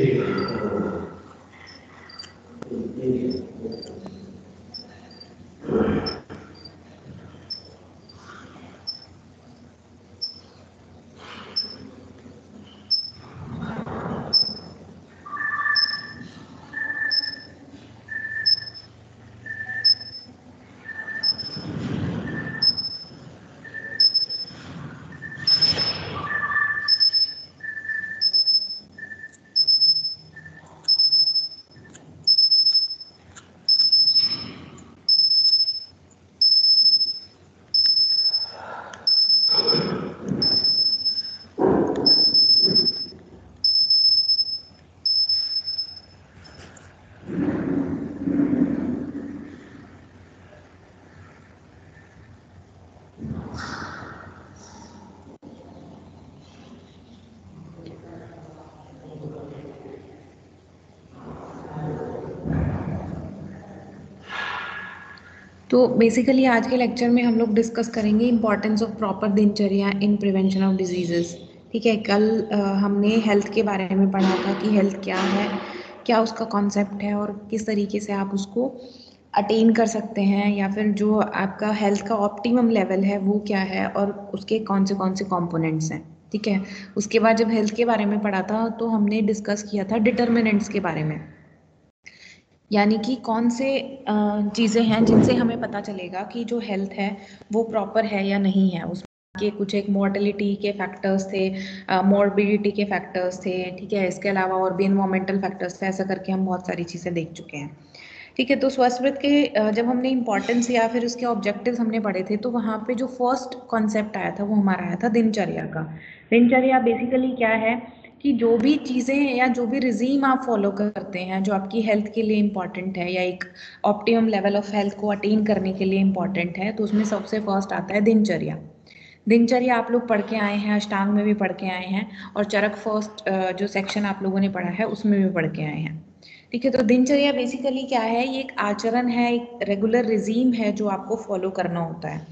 anything. तो basically आज के लेक्चर में हम लोग डिस्कस करेंगे इंपॉर्टेंस ऑफ़ प्रॉपर दिनचर्या इन प्रिवेंशन ऑफ़ डिजीजेस ठीक है कल आ, हमने हेल्थ के बारे में पढ़ा था कि हेल्थ क्या है क्या उसका कॉन्सेप्ट है और किस तरीके से आप उसको अटेन कर सकते हैं या फिर जो आपका हेल्थ का ऑप्टिमम लेवल है वो क्या है और उसके कौन से कौन से कॉम्पोनेंट्स हैं। ठीक है उसके बाद जब हेल्थ के बारे में पढ़ा था तो हमने डिस्कस किया था डिटर्मिनेंट्स के बारे में। यानी कि कौन से चीज़ें हैं जिनसे हमें पता चलेगा कि जो हेल्थ है, वो प्रॉपर है या नहीं है? उसमें के कुछ एक मोर्टेलिटी के फैक्टर्स थे मॉर्बिडिटी के फैक्टर्स थे, ठीक है? इसके अलावा और भी इन्वामेंटल फैक्टर्स थे, ऐसा करके हम बहुत सारी चीज़ें देख चुके हैं। ठीक है तो स्वस्वृत के जब हमने इंपॉर्टेंस या फिर उसके ऑब्जेक्टिव्स हमने पढ़े थे तो वहाँ पे जो फ़र्स्ट कॉन्सेप्ट आया था, वो हमारा आया था दिनचर्या का। दिनचर्या बेसिकली क्या है? कि जो भी चीज़ें या जो भी रिजीम आप फॉलो करते हैं, जो आपकी हेल्थ के लिए इंपॉर्टेंट है या एक ऑप्टिमम लेवल ऑफ़ हेल्थ को अटेन करने के लिए इंपॉर्टेंट है तो उसमें सबसे फ़र्स्ट आता है दिनचर्या। दिनचर्या आप लोग पढ़ के आए हैं, अष्टांग में भी पढ़ के आए हैं और चरक फ़र्स्ट जो सेक्शन आप लोगों ने पढ़ा है, उसमें भी पढ़ के आए हैं। ठीक है तो दिनचर्या बेसिकली क्या है? ये एक आचरण है, एक रेगुलर रिजीम है जो आपको फॉलो करना होता है।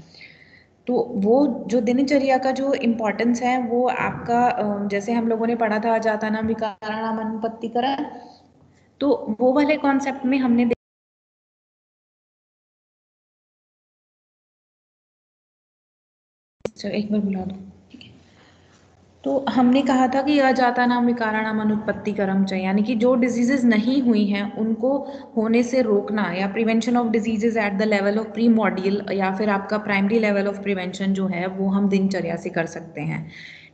तो वो जो दिनचर्या का जो इम्पोर्टेंस है, वो आपका जैसे हम लोगों ने पढ़ा था जाता नाम विकाराणाम अनुपत्तिकरण तो वो वाले कॉन्सेप्ट में हमने एक बार बुला दो तो हमने कहा था कि अजाता नाम विकाराणाम अनुत्पत्ति कर्म चाहिए। यानी कि जो डिजीजेज नहीं हुई हैं, उनको होने से रोकना या prevention of diseases at the level of pre module या फिर आपका प्राइमरी लेवल ऑफ़ प्रिवेंशन जो है, वो हम दिनचर्या से कर सकते हैं।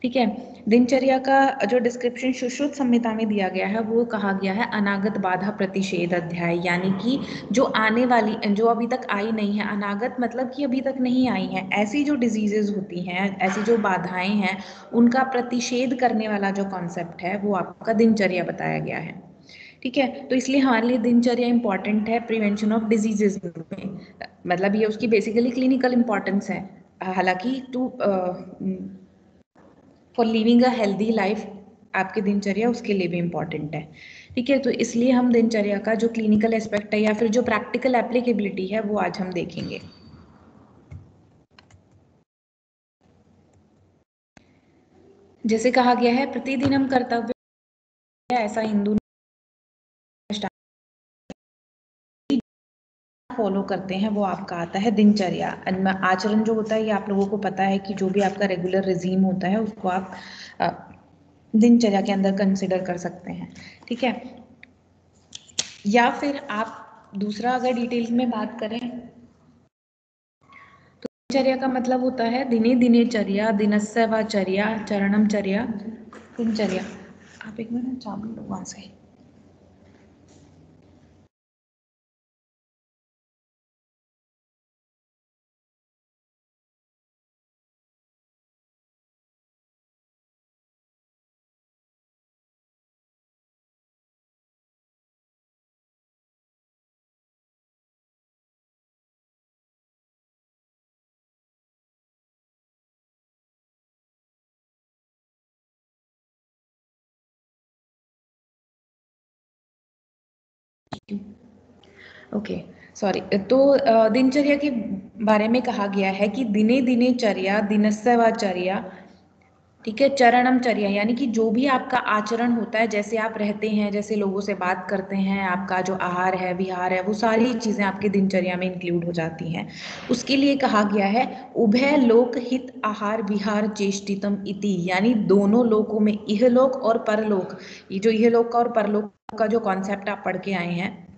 ठीक है? दिनचर्या का जो डिस्क्रिप्शन सुश्रुत संहिता में दिया गया है, वो कहा गया है अनागत बाधा प्रतिषेध अध्याय, यानी कि जो आने वाली, जो अभी तक आई नहीं है, अनागत मतलब कि अभी तक नहीं आई है, ऐसी जो डिजीजेज होती हैं, ऐसी जो बाधाएँ हैं, उनका प्रतिषेध करने वाला जो कॉन्सेप्ट है, वो आपका दिनचर्या बताया गया है। ठीक है? तो इसलिए हमारे लिए दिनचर्या इंपॉर्टेंट है प्रिवेंशन ऑफ़ डिजीजेज में। मतलब ये उसकी बेसिकली क्लिनिकल इंपॉर्टेंस है। हालाँकि to for living a healthy life आपकी दिनचर्या उसके लिए भी इंपॉर्टेंट है। ठीक है तो इसलिए हम दिनचर्या का जो क्लिनिकल एस्पेक्ट है या फिर जो प्रैक्टिकल एप्लीकेबिलिटी है, वो आज हम देखेंगे। जैसे कहा गया है, प्रतिदिन हम कर्तव्य ऐसा हिंदू फॉलो करते हैं, वो आपका आता है दिनचर्या। आचरण जो होता है, ये आप लोगों को पता है कि जो भी आपका रेगुलर रिजीम होता है, उसको आप दिनचर्या के अंदर कंसिडर कर सकते हैं। ठीक है? या फिर आप दूसरा अगर डिटेल्स में बात करें तो दिनचर्या का मतलब होता है दिने दिने चर्या दिनस्य व चर्या चरणम चर्या, दिनचर्या। आप एक मिनट लो, वहाँ से। ओके सॉरी तो दिनचर्या के बारे में कहा गया है कि दिने दिने चर्या दिनस्यवाचर्या ठीक है, चरणम चर्या, यानी कि जो भी आपका आचरण होता है, जैसे आप रहते हैं, जैसे लोगों से बात करते हैं, आपका जो आहार है, विहार है, वो सारी चीज़ें आपके दिनचर्या में इंक्लूड हो जाती हैं। उसके लिए कहा गया है, उभय लोक हित आहार विहार चेष्टितम इति, यानी दोनों लोकों में इहलोक और परलोक। ये जो इहलोक का और परलोक का जो कॉन्सेप्ट आप पढ़ के आए हैं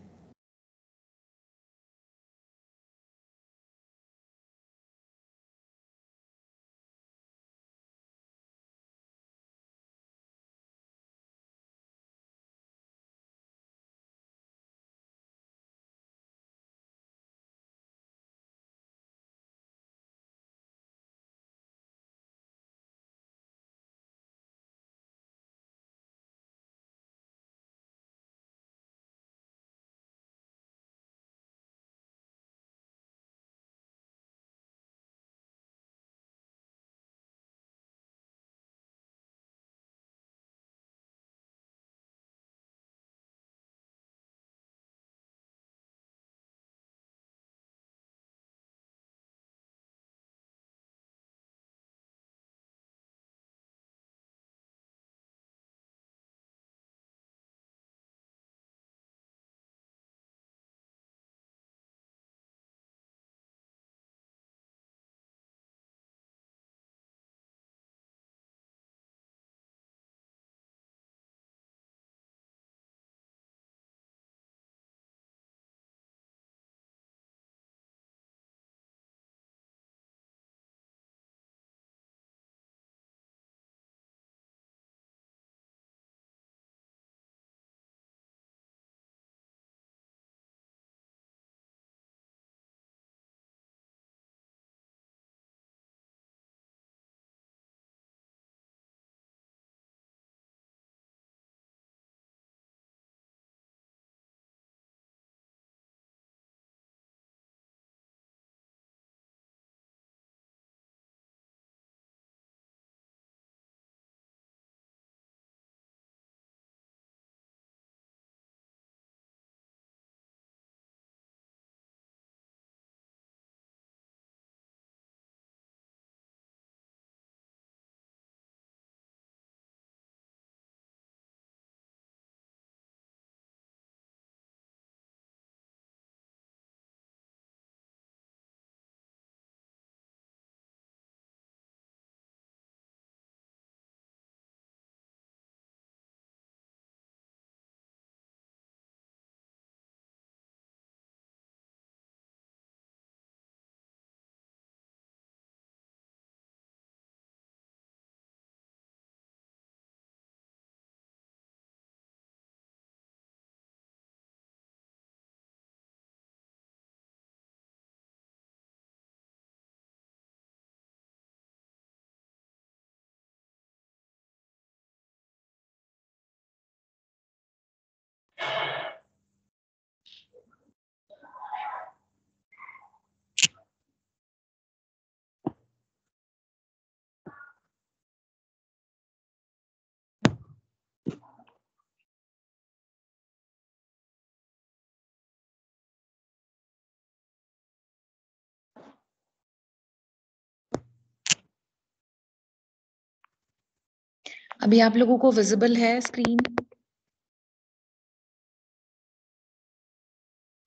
अभी आप लोगों को विजिबल है screen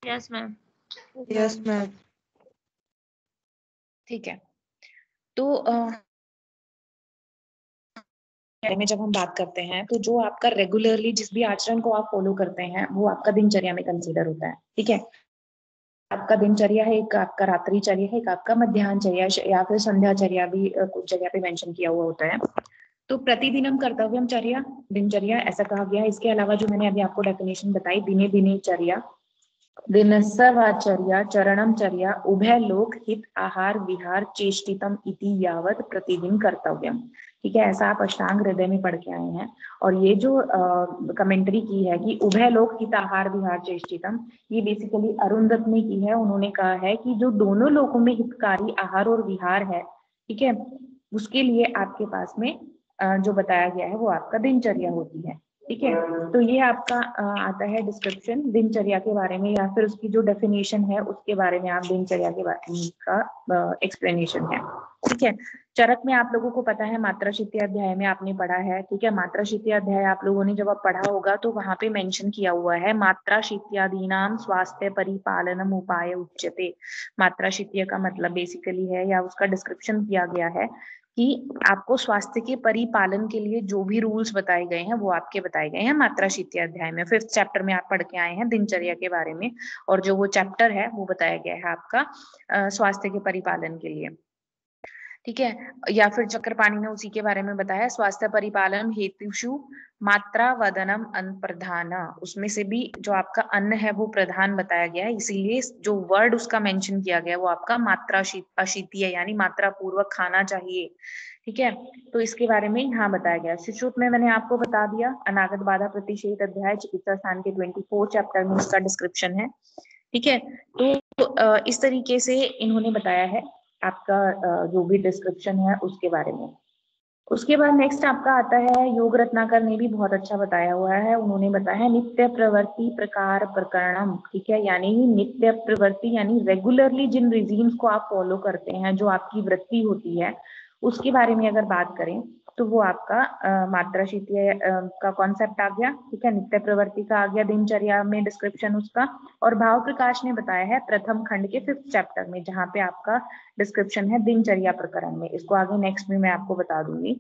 yes ma'am yes ma'am ठीक है। तो में जब हम बात करते हैं तो जो आपका रेगुलरली जिस भी आचरण को आप फॉलो करते हैं वो आपका दिनचर्या में कंसीडर होता है ठीक है? आपका दिनचर्या है एक आपका रात्रिचर्या है एक आपका मध्यान्हचर्या या फिर संध्याचर्या भी कुछ जगह पे मेंशन किया हुआ होता है। तो प्रतिदिन हम कर्तव्यम चर्या, दिनचर्या, ऐसा कहा गया है। इसके अलावा जो मैंने अभी आपको डेफिनेशन बताई, दिने दिने चर्या, दिनसवाचर्या, चरणम चर्या, उभय लोक हित, आहार विहार, चेष्टितम इति यावत प्रतिदिन कर्तव्यम। ठीक है, ऐसा आप अष्टांग हृदय में पढ़ के आए हैं। और ये जो कमेंट्री की है कि उभय लोक हित, आहार विहार, चेष्टितम, ये बेसिकली अरुंधत ने की है। उन्होंने कहा है कि जो दोनों लोगों में हितकारी आहार और विहार है, ठीक है, उसके लिए आपके पास में जो बताया गया है, वो आपका दिनचर्या होती है, ठीक है? तो ये आपका आता है डिस्क्रिप्शन दिनचर्या के बारे में या फिर उसकी जो डेफिनेशन है, उसके बारे में आप दिनचर्या के बारे में का एक्सप्लेनेशन है, ठीक है? चरक में आप लोगों को पता है मात्रा शित्य अध्याय में आपने पढ़ा है, ठीक है? मात्रा अध्याय आप लोगों ने जब आप पढ़ा होगा तो वहाँ पे मेंशन किया हुआ है मात्रा नाम स्वास्थ्य परिपालनम उपाय उच्चते मात्रा का मतलब बेसिकली है या उसका डिस्क्रिप्शन किया गया है कि आपको स्वास्थ्य के परिपालन के लिए जो भी रूल्स बताए गए हैं, वो आपके बताए गए हैं। मात्रा शीति अध्याय में फिफ्थ चैप्टर में आप पढ़ के आए हैं दिनचर्या के बारे में। और जो वो चैप्टर है, वो बताया गया है आपका स्वास्थ्य के परिपालन के लिए। ठीक है? या फिर चक्रपाणी ने उसी के बारे में बताया, स्वास्थ्य परिपालन हेतुषु मात्रा वदनम अन्न प्रधान उसमें से भी जो आपका अन्न है, वो प्रधान बताया गया है। इसीलिए जो वर्ड उसका मेंशन किया गया, वो आपका मात्रा अशीतीय यानी मात्रा पूर्वक खाना चाहिए। ठीक है? तो इसके बारे में यहाँ बताया गया। शिशुत में मैंने आपको बता दिया, अनागत बाधा प्रतिषेध अध्याय, चिकित्सा स्थान के ट्वेंटी फोर चैप्टर में उसका डिस्क्रिप्शन है। ठीक है? तो इस तरीके से इन्होंने बताया है। आपका जो भी डिस्क्रिप्शन है उसके बारे में। उसके बाद नेक्स्ट आपका आता है, योग रत्नाकर ने भी बहुत अच्छा बताया हुआ है। उन्होंने बताया नित्य प्रवृत्ति प्रकार प्रकरणम, ठीक है? यानी नित्य प्रवृत्ति यानी रेगुलरली जिन रिजीम्स को आप फॉलो करते हैं, जो आपकी वृत्ति होती है, उसके बारे में अगर बात करें तो वो आपका मात्रा का कॉन्सेप्ट आ गया, ठीक है? नित्य प्रवृत्ति का आ गया, दिनचर्या में डिस्क्रिप्शन उसका। और भाव प्रकाश ने बताया है प्रथम खंड के फिफ्थ चैप्टर में, जहाँ पे आपका डिस्क्रिप्शन है दिनचर्या प्रकरण में। इसको आगे नेक्स्ट में मैं आपको बता दूँगी।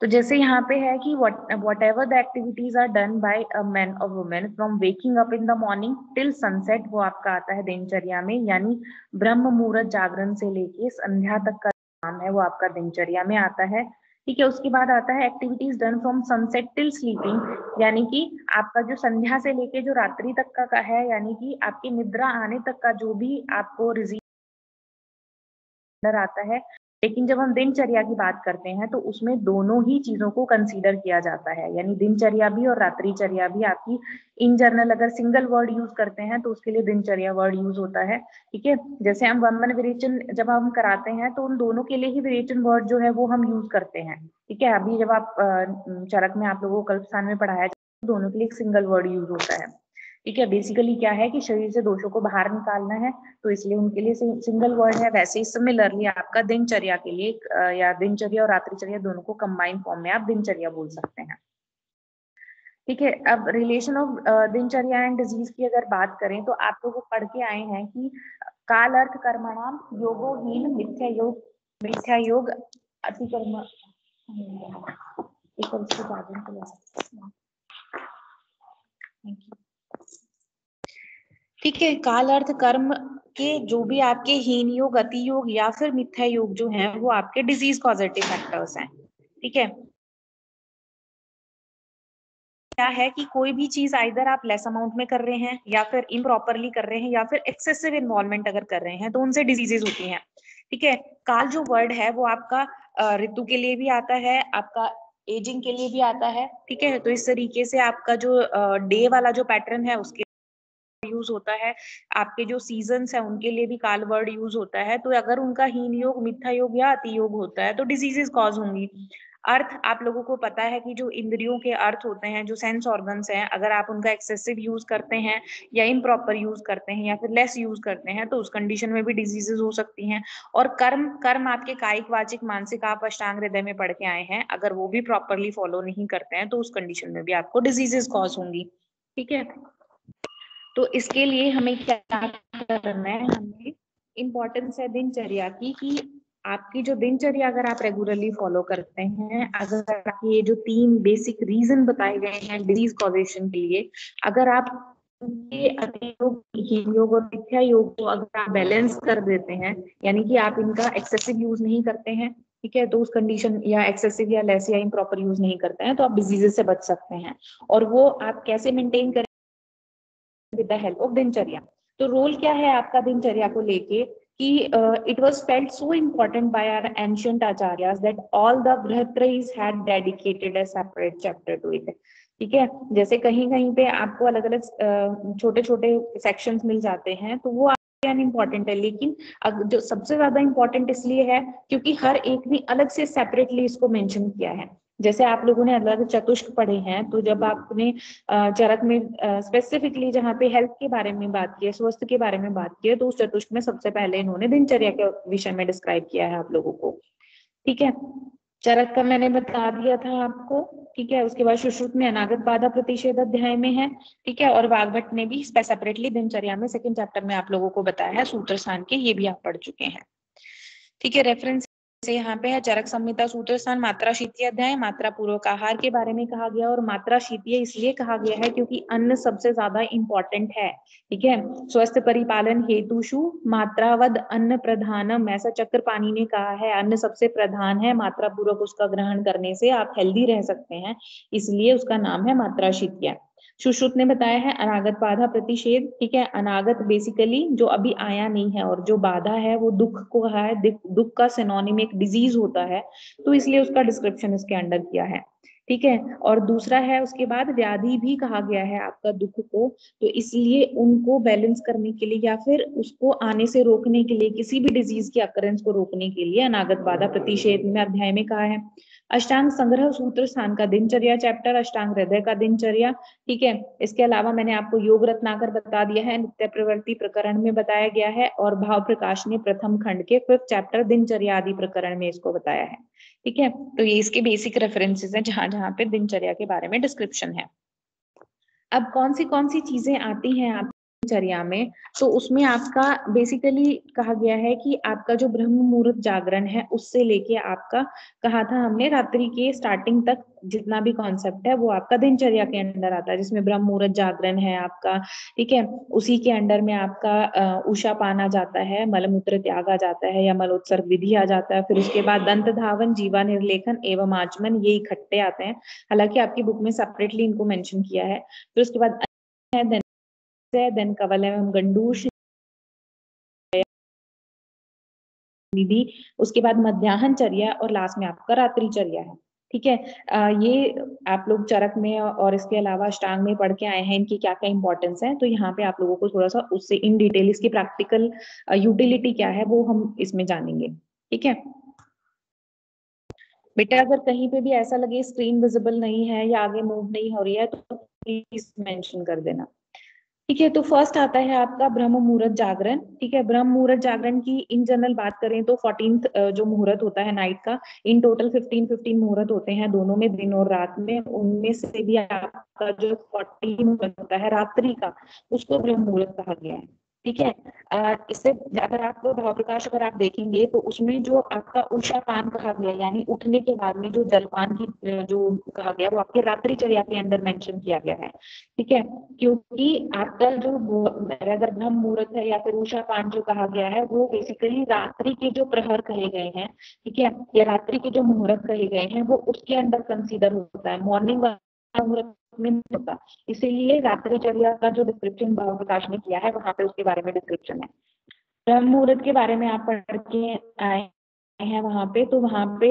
तो जैसे यहाँ पे है कि whatever the activities are done by a man और women from waking up in the morning till sunset वो आपका आता है दिनचर्या में, यानी ब्रह्म मुहूर्त जागरण से लेके संध्या तक का काम है, वो आपका दिनचर्या में आता है। ठीक है उसके बाद आता है activities done from sunset till sleeping यानी कि आपका जो संध्या से लेके जो रात्रि तक का, का है यानी कि आपकी निद्रा आने तक का जो भी आपको रिजीव आता है लेकिन जब हम दिनचर्या की बात करते हैं तो उसमें दोनों ही चीज़ों को कंसीडर किया जाता है। यानी दिनचर्या भी और रात्रिचर्या भी। आपकी इन जर्नल अगर सिंगल वर्ड यूज़ करते हैं तो उसके लिए दिनचर्या वर्ड यूज़ होता है। ठीक है? जैसे हम वमन विरेचन जब हम कराते हैं तो उन दोनों के लिए ही विरेचन वर्ड जो है, वो हम यूज़ करते हैं। ठीक है? अभी जब आप चरक में आप लोगों को कल्पस्थान में पढ़ाया दोनों के लिए एक सिंगल वर्ड यूज़ होता है। ठीक है बेसिकली क्या है कि शरीर से दोषों को बाहर निकालना है तो इसलिए उनके लिए सिंगल वर्ड है। वैसे ही सिमिलरली आपका दिनचर्या के लिए या दिनचर्या और रात्रिचर्या दोनों को कंबाइन फॉर्म में आप दिनचर्या बोल सकते हैं। ठीक है, अब रिलेशन ऑफ़ दिनचर्या एंड डिज़ीज़ की अगर बात करें तो आप लोग तो पढ़ के आए हैं कि काल अर्थ कर्मणाम योगोहीन मिथ्या योग मिथ्या योग अतिकर्म थैंक यू ठीक है, काल अर्थ कर्म के जो भी आपके हीन योग, अति योग या फिर मिथ्या योग जो है, वो आपके डिज़ीज़ कॉजेटिव फैक्टर्स हैं। ठीक है? क्या है कि कोई भी चीज़ आइधर आप लेस अमाउंट में कर रहे हैं या फिर इम्प्रॉपरली कर रहे हैं या फिर एक्सेसिव इन्वॉल्वमेंट अगर कर रहे हैं तो उनसे डिजीजेज होती हैं। ठीक है? काल जो वर्ड है, वो आपका ऋतु के लिए भी आता है, आपका एजिंग के लिए भी आता है। ठीक है? तो इस तरीके से आपका जो डे वाला जो पैटर्न है, उसके यूज़ होता है, आपके जो सीज़न है, उनके लिए भी काल वर्ड यूज़ होता है तो अगर उनका हीन योग, मिथ्या योग या अति योग होता है तो डिजीजेस कॉज होंगी। अर्थ, आप लोगों को पता है कि जो इंद्रियों के अर्थ होते हैं, जो सेंस ऑर्गन्स हैं, अगर आप उनका एक्सेसिव यूज़ करते हैं या इम्प्रॉपर यूज़ करते हैं या फिर लेस यूज़ करते हैं तो उस कंडीशन में भी डिजीजेस हो सकती हैं। और कर्म कर्म आपके कायिक, वाचिक, मानसिक आप अष्टांग हृदय में पढ़ के आए हैं, अगर वो भी प्रॉपरली फॉलो नहीं करते हैं तो उस कंडीशन में भी आपको डिजीजेस कॉज होंगी। ठीक है? तो इसके लिए हमें क्या करना है? हमें इम्पोर्टेंस है दिनचर्या की, कि आपकी जो दिनचर्या अगर आप रेगुलरली फॉलो करते हैं, अगर ये जो तीन बेसिक रीजन बताए गए हैं डिज़ीज़ कॉजेशन के लिए, अगर आप योग और मिथ्या योग को अगर आप बैलेंस कर देते हैं, यानी कि आप इनका एक्सेसिव यूज़ नहीं करते हैं, ठीक है तो उस कंडीशन या एक्सेसिव या लेस या इम्प्रॉपर यूज़ नहीं करते हैं तो आप डिजीजेस से बच सकते हैं। और वो आप कैसे मेंटेन करें? विद द हेल्प ऑफ़ दिनचर्या। तो रोल क्या है आपका दिनचर्या को लेके कि it was felt so important by our ancient acharyas that all the Brihatrayis had dedicated a separate chapter to it ठीक है? जैसे कहीं कहीं पे आपको अलग अलग छोटे छोटे सेक्शंस मिल जाते हैं तो वो इम्पोर्टेंट है। लेकिन जो सबसे ज़्यादा इम्पोर्टेंट इसलिए है, क्योंकि हर एक ने अलग से सेपरेटली इसको मेंशन किया है। जैसे आप लोगों ने अलग चतुष्क पढ़े हैं तो जब आपने चरक में स्पेसिफिकली जहाँ पे हेल्थ के बारे में बात की है स्वास्थ्य के बारे में बात की है तो उस चतुष्क में सबसे पहले इन्होंने दिनचर्या के विषय में डिस्क्राइब किया है आप लोगों को। ठीक है? चरक का मैंने बता दिया था आपको, ठीक है? उसके बाद सुश्रुत में अनागत बाधा प्रतिषेध अध्याय में है, ठीक है? और वाघभट ने भी सेपरेटली दिनचर्या में सेकंड चैप्टर में आप लोगों को बताया है सूत्र स्थान के, ये भी आप पढ़ चुके हैं। ठीक है? रेफरेंस से यहाँ पे है चरक संहिता सूत्र स्थान मात्रा शीतीय अध्याय मात्रा पूर्वक आहार के बारे में कहा गया और मात्रा शीतीय इसलिए कहा गया है क्योंकि अन्न सबसे ज़्यादा इंपॉर्टेंट है, ठीक है? स्वस्थ परिपालन हेतुषु मात्रावद अन्न प्रधानम, ऐसा चक्र पानी ने कहा है। अन्न सबसे प्रधान है मात्रा पूर्वक उसका ग्रहण करने से आप हेल्दी रह सकते हैं, इसलिए उसका नाम है मात्रा शीतीय सुश्रुत ने बताया है, अनागत बाधा प्रतिषेध, ठीक है? अनागत बेसिकली जो अभी आया नहीं है और जो बाधा है, वो दुख को कहा है, दुख का सिनोनिम एक डिज़ीज़ होता है तो इसलिए उसका डिस्क्रिप्शन इसके अंडर किया है, ठीक है? और दूसरा है, उसके बाद व्याधि भी कहा गया है आपका दुख को तो इसलिए उनको बैलेंस करने के लिए या फिर उसको आने से रोकने के लिए, किसी भी डिज़ीज़ की अकरेंस को रोकने के लिए अनागत बाधा प्रतिषेध में अध्याय में कहा है। अष्टांग संग्रह सूत्र स्थान का दिनचर्या चैप्टर अष्टांग हृदय का दिनचर्या, ठीक है? इसके अलावा मैंने आपको योग रत्नाकर बता दिया है, नित्य प्रवृत्ति प्रकरण में बताया गया है और भाव प्रकाश ने प्रथम खंड के फिफ्थ चैप्टर दिनचर्या आदि प्रकरण में इसको बताया है, ठीक है? तो ये इसके बेसिक रेफरेंसेस है, जहाँ जहाँ पे दिनचर्या के बारे में डिस्क्रिप्शन है। अब कौन सी कौन सी चीज़ें आती हैं आप दिनचर्या में तो उसमें आपका बेसिकली कहा गया है कि आपका जो ब्रह्म मुहूर्त जागरण है, उससे लेके आपका, कहा था हमने, रात्रि के स्टार्टिंग तक जितना भी कॉन्सेप्ट है, वो आपका दिनचर्या के अंडर आता है, जिसमें ब्रह्म मुहूर्त जागरण है आपका, ठीक है? उसी के अंडर में आपका उषा पाना जाता है, मलमूत्र त्याग आ जाता है, या मलोत्सर्ग विधि आ जाता है, फिर उसके बाद दंत धावन, जीवा निर्लेखन एवं आचमन, ये इकट्ठे आते हैं। हालाँकि आपकी बुक में सेपरेटली इनको मेंशन किया है। फिर उसके बाद देन कवल एवं गंडूश विधि उसके बाद मध्याहन चर्या और लास्ट में आपका रात्रि चर्या है, ठीक है? ये आप लोग चरक में और इसके अलावा अष्टांग में पढ़ के आए हैं, इनकी क्या क्या इंपॉर्टेंस है? तो यहाँ पे आप लोगों को थोड़ा सा उससे इन डिटेल इसकी प्रैक्टिकल यूटिलिटी क्या है, वो हम इसमें जानेंगे, ठीक है? बेटा, अगर कहीं पे भी ऐसा लगे स्क्रीन विजिबल नहीं है या आगे मूव नहीं हो रही है तो प्लीज़ मेंशन कर देना। ठीक है तो फ़र्स्ट आता है आपका ब्रह्म मुहूर्त जागरण, ठीक है? ब्रह्म मुहूर्त जागरण की इन जनरल बात करें तो फोर्टीन जो मुहूर्त होता है नाइट का इन टोटल फिफ्टीन फिफ्टीन मुहूर्त होते हैं दोनों में, दिन और रात में। उनमें से भी आपका जो फोर्टीन मुहूर्त होता है रात्रि का, उसको ब्रह्म मुहूर्त कहा गया है। ठीक है? इससे अगर आप भाव प्रकाश अगर आप देखेंगे तो उसमें जो आपका उषा पान कहा गया, यानी उठने के बाद में जो जलपान की जो कहा गया, वो आपके रात्रि चर्या के अंदर मेंशन किया गया है। ठीक है? क्योंकि आपका जो अगर ब्रह्म मुहूर्त है या फिर उषा पान जो कहा गया है, वो बेसिकली रात्रि के जो प्रहर कहे गए हैं, ठीक है? या रात्रि के जो मुहूर्त कहे गए हैं, वो उसके अंदर कंसिडर होता है। मॉर्निंग मुहूर्त में होता। इसीलिए रात्रिचर्या का जो डिस्क्रिप्शन प्रकाश ने किया है, वहाँ पे उसके बारे में डिस्क्रिप्शन है। ब्रह्म मुहूर्त के बारे में आप पढ़ के आए है वहाँ पे तो वहाँ पे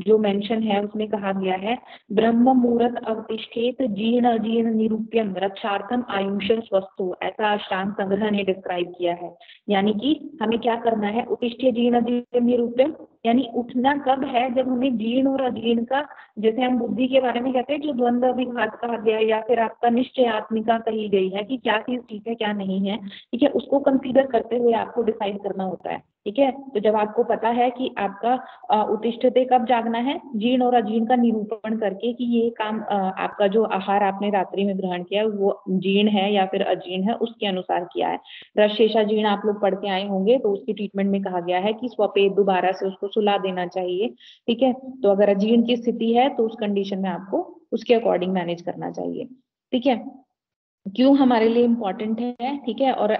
जो मेंशन है, उसमें कहा गया है ब्रह्म मुहूर्त अवतिष्ठित जीर्ण अजीर्ण निरूप्यम रक्षार्थम आयुष स्वस्थ ऐसा अष्टांग संग्रह ने डिस्क्राइब किया है। यानी कि हमें क्या करना है? उत्तिष्ठ जीर्ण जीर्ण निरूप्यम, यानी उठना कब है? जब हमें जीर्ण और अजीर्ण का, जैसे हम बुद्धि के बारे में कहते हैं, जो द्वंद्व अभिघात कहा गया या फिर आपका निश्चय आत्मिका कही गई है कि क्या चीज़ ठीक है, क्या नहीं है, ठीक है, उसको कंसीडर करते हुए आपको डिसाइड करना होता है। ठीक है? तो जब आपको पता है कि आपका उत्तिष्ठते कब जागना है, जीर्ण और अजीर्ण का निरूपण करके कि ये काम आपका जो आहार आपने रात्रि में ग्रहण किया है, वो जीर्ण है या फिर अजीर्ण है, उसके अनुसार किया है। रशेषा जीर्ण आप लोग पढ़ के आए होंगे तो उसकी ट्रीटमेंट में कहा गया है कि स्वपेद दोबारा से उसको सुला देना चाहिए, ठीक है? तो अगर अजीर्ण की स्थिति है तो उस कंडीशन में आपको उसके अकॉर्डिंग मैनेज करना चाहिए, ठीक है? क्यों हमारे लिए इम्पोर्टेंट है, ठीक है? और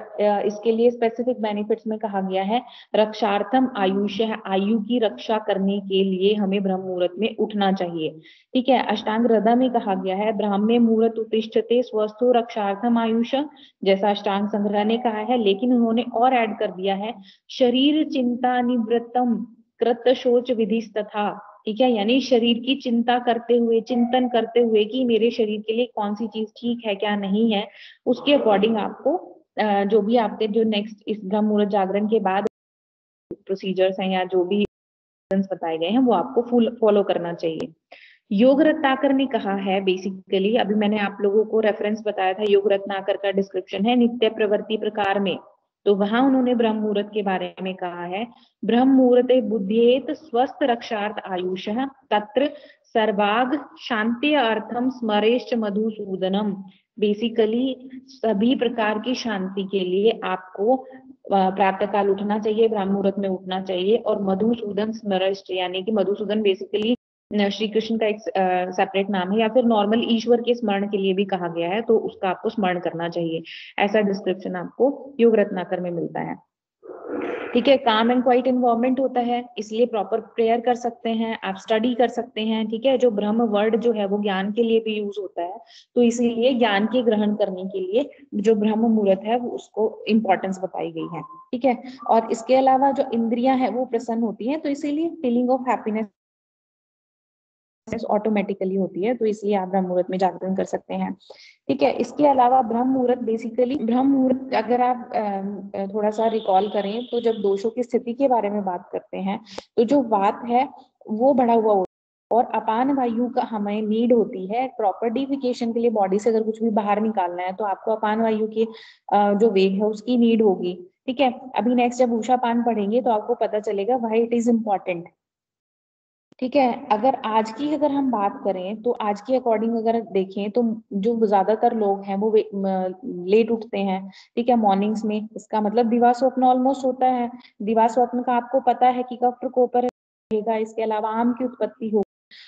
इसके लिए स्पेसिफिक बेनिफिट्स में कहा गया है, रक्षार्थम आयुष आयु की रक्षा करने के लिए हमें ब्रह्म मुहूर्त में उठना चाहिए, ठीक है? अष्टांग हृदय में कहा गया है, ब्राह्म्य मुहूर्त उत्तिष्ठते स्वस्थ रक्षार्थम आयुष जैसा अष्टांग संग्रह ने कहा है, लेकिन उन्होंने और ऐड कर दिया है, शरीर चिंता निवृत्तम, कृत शोच विधि तथा ठीक है? यानी शरीर की चिंता करते हुए, चिंतन करते हुए कि मेरे शरीर के लिए कौन सी चीज़ ठीक है, क्या नहीं है, उसके अकॉर्डिंग आपको जो भी आपके, जो नेक्स्ट इस ब्रह्म मुहूर्त जागरण के बाद प्रोसीजर्स हैं या जो भी बताए गए हैं, वो आपको फुल फॉलो करना चाहिए। योग रत्नाकर ने कहा है बेसिकली अभी मैंने आप लोगों को रेफरेंस बताया था, योग रत्नाकर का डिस्क्रिप्शन है, नित्य प्रवृत्ति प्रकार में। तो वहाँ उन्होंने ब्रह्म मुहूर्त के बारे में कहा है। ब्रह्म मुहूर्त बुद्धित स्वस्थ रक्षार्थ आयुष, तत्र सर्वाग शांति अर्थम स्मरेश मधुसूदनम बेसिकली सभी प्रकार की शांति के लिए आपको प्रातः काल उठना चाहिए ब्रह्म मुहूर्त में उठना चाहिए और मधुसूदन स्मरष्ट यानी कि मधुसूदन बेसिकली श्री कृष्ण का एक सेपरेट नाम है, या फिर नॉर्मल ईश्वर के स्मरण के लिए भी कहा गया है तो उसका आपको स्मरण करना चाहिए। ऐसा डिस्क्रिप्शन आपको योग रत्नाकर में मिलता है। ठीक है काम एंड क्वाइट इन्वॉल्वमेंट होता है, इसलिए प्रॉपर प्रेयर कर सकते हैं, आप स्टडी कर सकते हैं, ठीक है, जो ब्रह्म वर्ड जो है, वो ज्ञान के लिए भी यूज़ होता है तो इसीलिए ज्ञान के ग्रहण करने के लिए जो ब्रह्म मुहूर्त है, वो उसको इम्पोर्टेंस बताई गई है, ठीक है। और इसके अलावा जो इंद्रिया है, वो प्रसन्न होती है तो इसीलिए फीलिंग ऑफ़ हैप्पीनेस ऑटोमेटिकली होती है तो इसलिए आप ब्रह्म मुहूर्त में जागरण कर सकते हैं। ठीक है, इसके अलावा ब्रह्म मुहूर्त बेसिकली ब्रह्म मुहूर्त अगर आप थोड़ा सा रिकॉल करें तो जब दोषों की स्थिति के बारे में बात करते हैं तो जो बात है, वो बढ़ा हुआ होता है और अपान वायु का हमें नीड होती है प्रॉपर डिफिकेशन के लिए बॉडी से अगर कुछ भी बाहर निकालना है तो आपको अपान वायु के जो वेग है, उसकी नीड होगी। ठीक है, अभी नेक्स्ट जब उषा पान पढ़ेंगे तो आपको पता चलेगा वाई इट इज़ इंपॉर्टेंट ठीक है? अगर आज की अगर हम बात करें तो आज के अकॉर्डिंग अगर देखें तो जो ज़्यादातर लोग हैं, वो लेट उठते हैं। ठीक है? मॉर्निंग्स में इसका मतलब दिवा स्वप्न ऑलमोस्ट होता है। दिवा स्वप्न का आपको पता है कि कफ प्रकोपर इसके अलावा आम की उत्पत्ति हो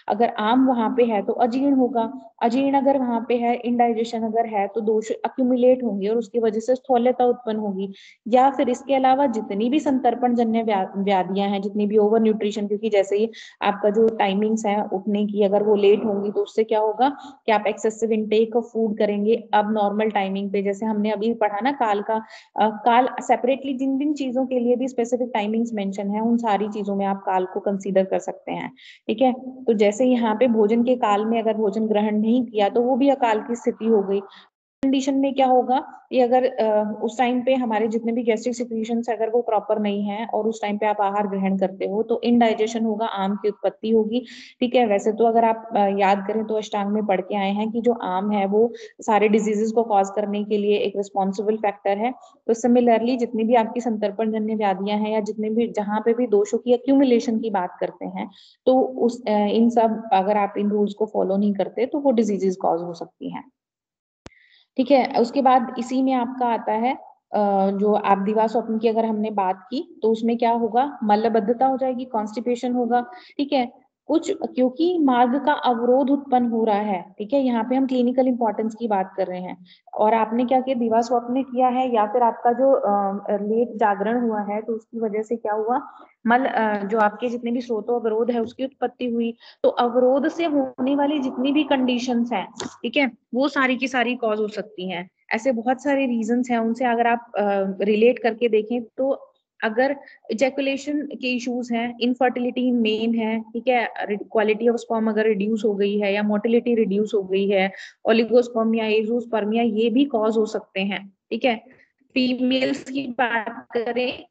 अगर आम वहाँ पे है तो अजीर्ण होगा। अजीर्ण अगर वहाँ पे है इनडाइजेशन अगर है तो दोष अक्यूमुलेट होंगे और उसकी वजह से स्थौल्यता उत्पन्न होगी। या फिर इसके अलावा जितनी भी संतर्पण जन्य व्याधियाँ हैं जितनी भी ओवर न्यूट्रिशन क्योंकि जैसे ही आपका जो टाइमिंग्स है उठने की अगर वो लेट होंगी तो उससे क्या होगा कि आप एक्सेसिव इनटेक ऑफ़ फ़ूड करेंगे। अब नॉर्मल टाइमिंग पे जैसे हमने अभी पढ़ा ना काल का आ, काल सेपरेटली जिन जिन चीज़ों के लिए भी स्पेसिफिक टाइमिंग्स मेंशन है उन सारी चीज़ों में आप काल को कंसीडर कर सकते हैं। ठीक है? तो जैसे यहाँ पे भोजन के काल में अगर भोजन ग्रहण नहीं किया तो वो भी अकाल की स्थिति हो गई। कंडीशन में क्या होगा? कि अगर उस टाइम पे हमारे जितने भी गैस्ट्रिक सिक्रीशन अगर वो प्रॉपर नहीं है और उस टाइम पे आप आहार ग्रहण करते हो तो इनडाइजेशन होगा, आम की उत्पत्ति होगी। ठीक है? वैसे तो अगर आप याद करें तो अष्टांग में पढ़ के आए हैं कि जो आम है, वो सारे डिजीजेस को कॉज करने के लिए एक रिस्पॉन्सिबल फैक्टर है। तो सिमिलरली जितनी भी आपकी संतर्पण जन्य व्याधियाँ हैं या जितने भी, जहाँ पे भी दोषों की अक्यूमुलेशन की बात करते हैं तो उस इन सब अगर आप इन रूल्स को फॉलो नहीं करते तो वो डिजीजेस कॉज हो सकती हैं। ठीक है? उसके बाद इसी में आपका आता है जो आप दिवा स्वप्न की अगर हमने बात की तो उसमें क्या होगा? मल्लबद्धता हो जाएगी कॉन्स्टिपेशन होगा, ठीक है? कुछ, क्योंकि मार्ग का अवरोध उत्पन्न हो रहा है, ठीक है? यहाँ पे हम क्लिनिकल इंपॉर्टेंस की बात कर रहे हैं। और आपने क्या किया? दिवा स्वप्न किया है या फिर आपका जो लेट जागरण हुआ है तो उसकी वजह से क्या हुआ? मल जो आपके जितने भी स्रोतों अवरोध है, उसकी उत्पत्ति हुई। तो अवरोध से होने वाली जितनी भी कंडीशन है, ठीक है? वो सारी की सारी कॉज हो सकती है। ऐसे बहुत सारे रीजन है, उनसे अगर आप रिलेट करके देखें तो अगर इजेकुलेशन के इश्यूज़ हैं इनफर्टिलिटी मेन है, ठीक है क्वालिटी ऑफ़ स्पर्म अगर रिड्यूस हो गई है या मोटिलिटी रिड्यूस हो गई है ओलिगोस्पर्म एजोस्पर्मिया ये भी कॉज हो सकते हैं, ठीक है। फीमेल्स की बात करें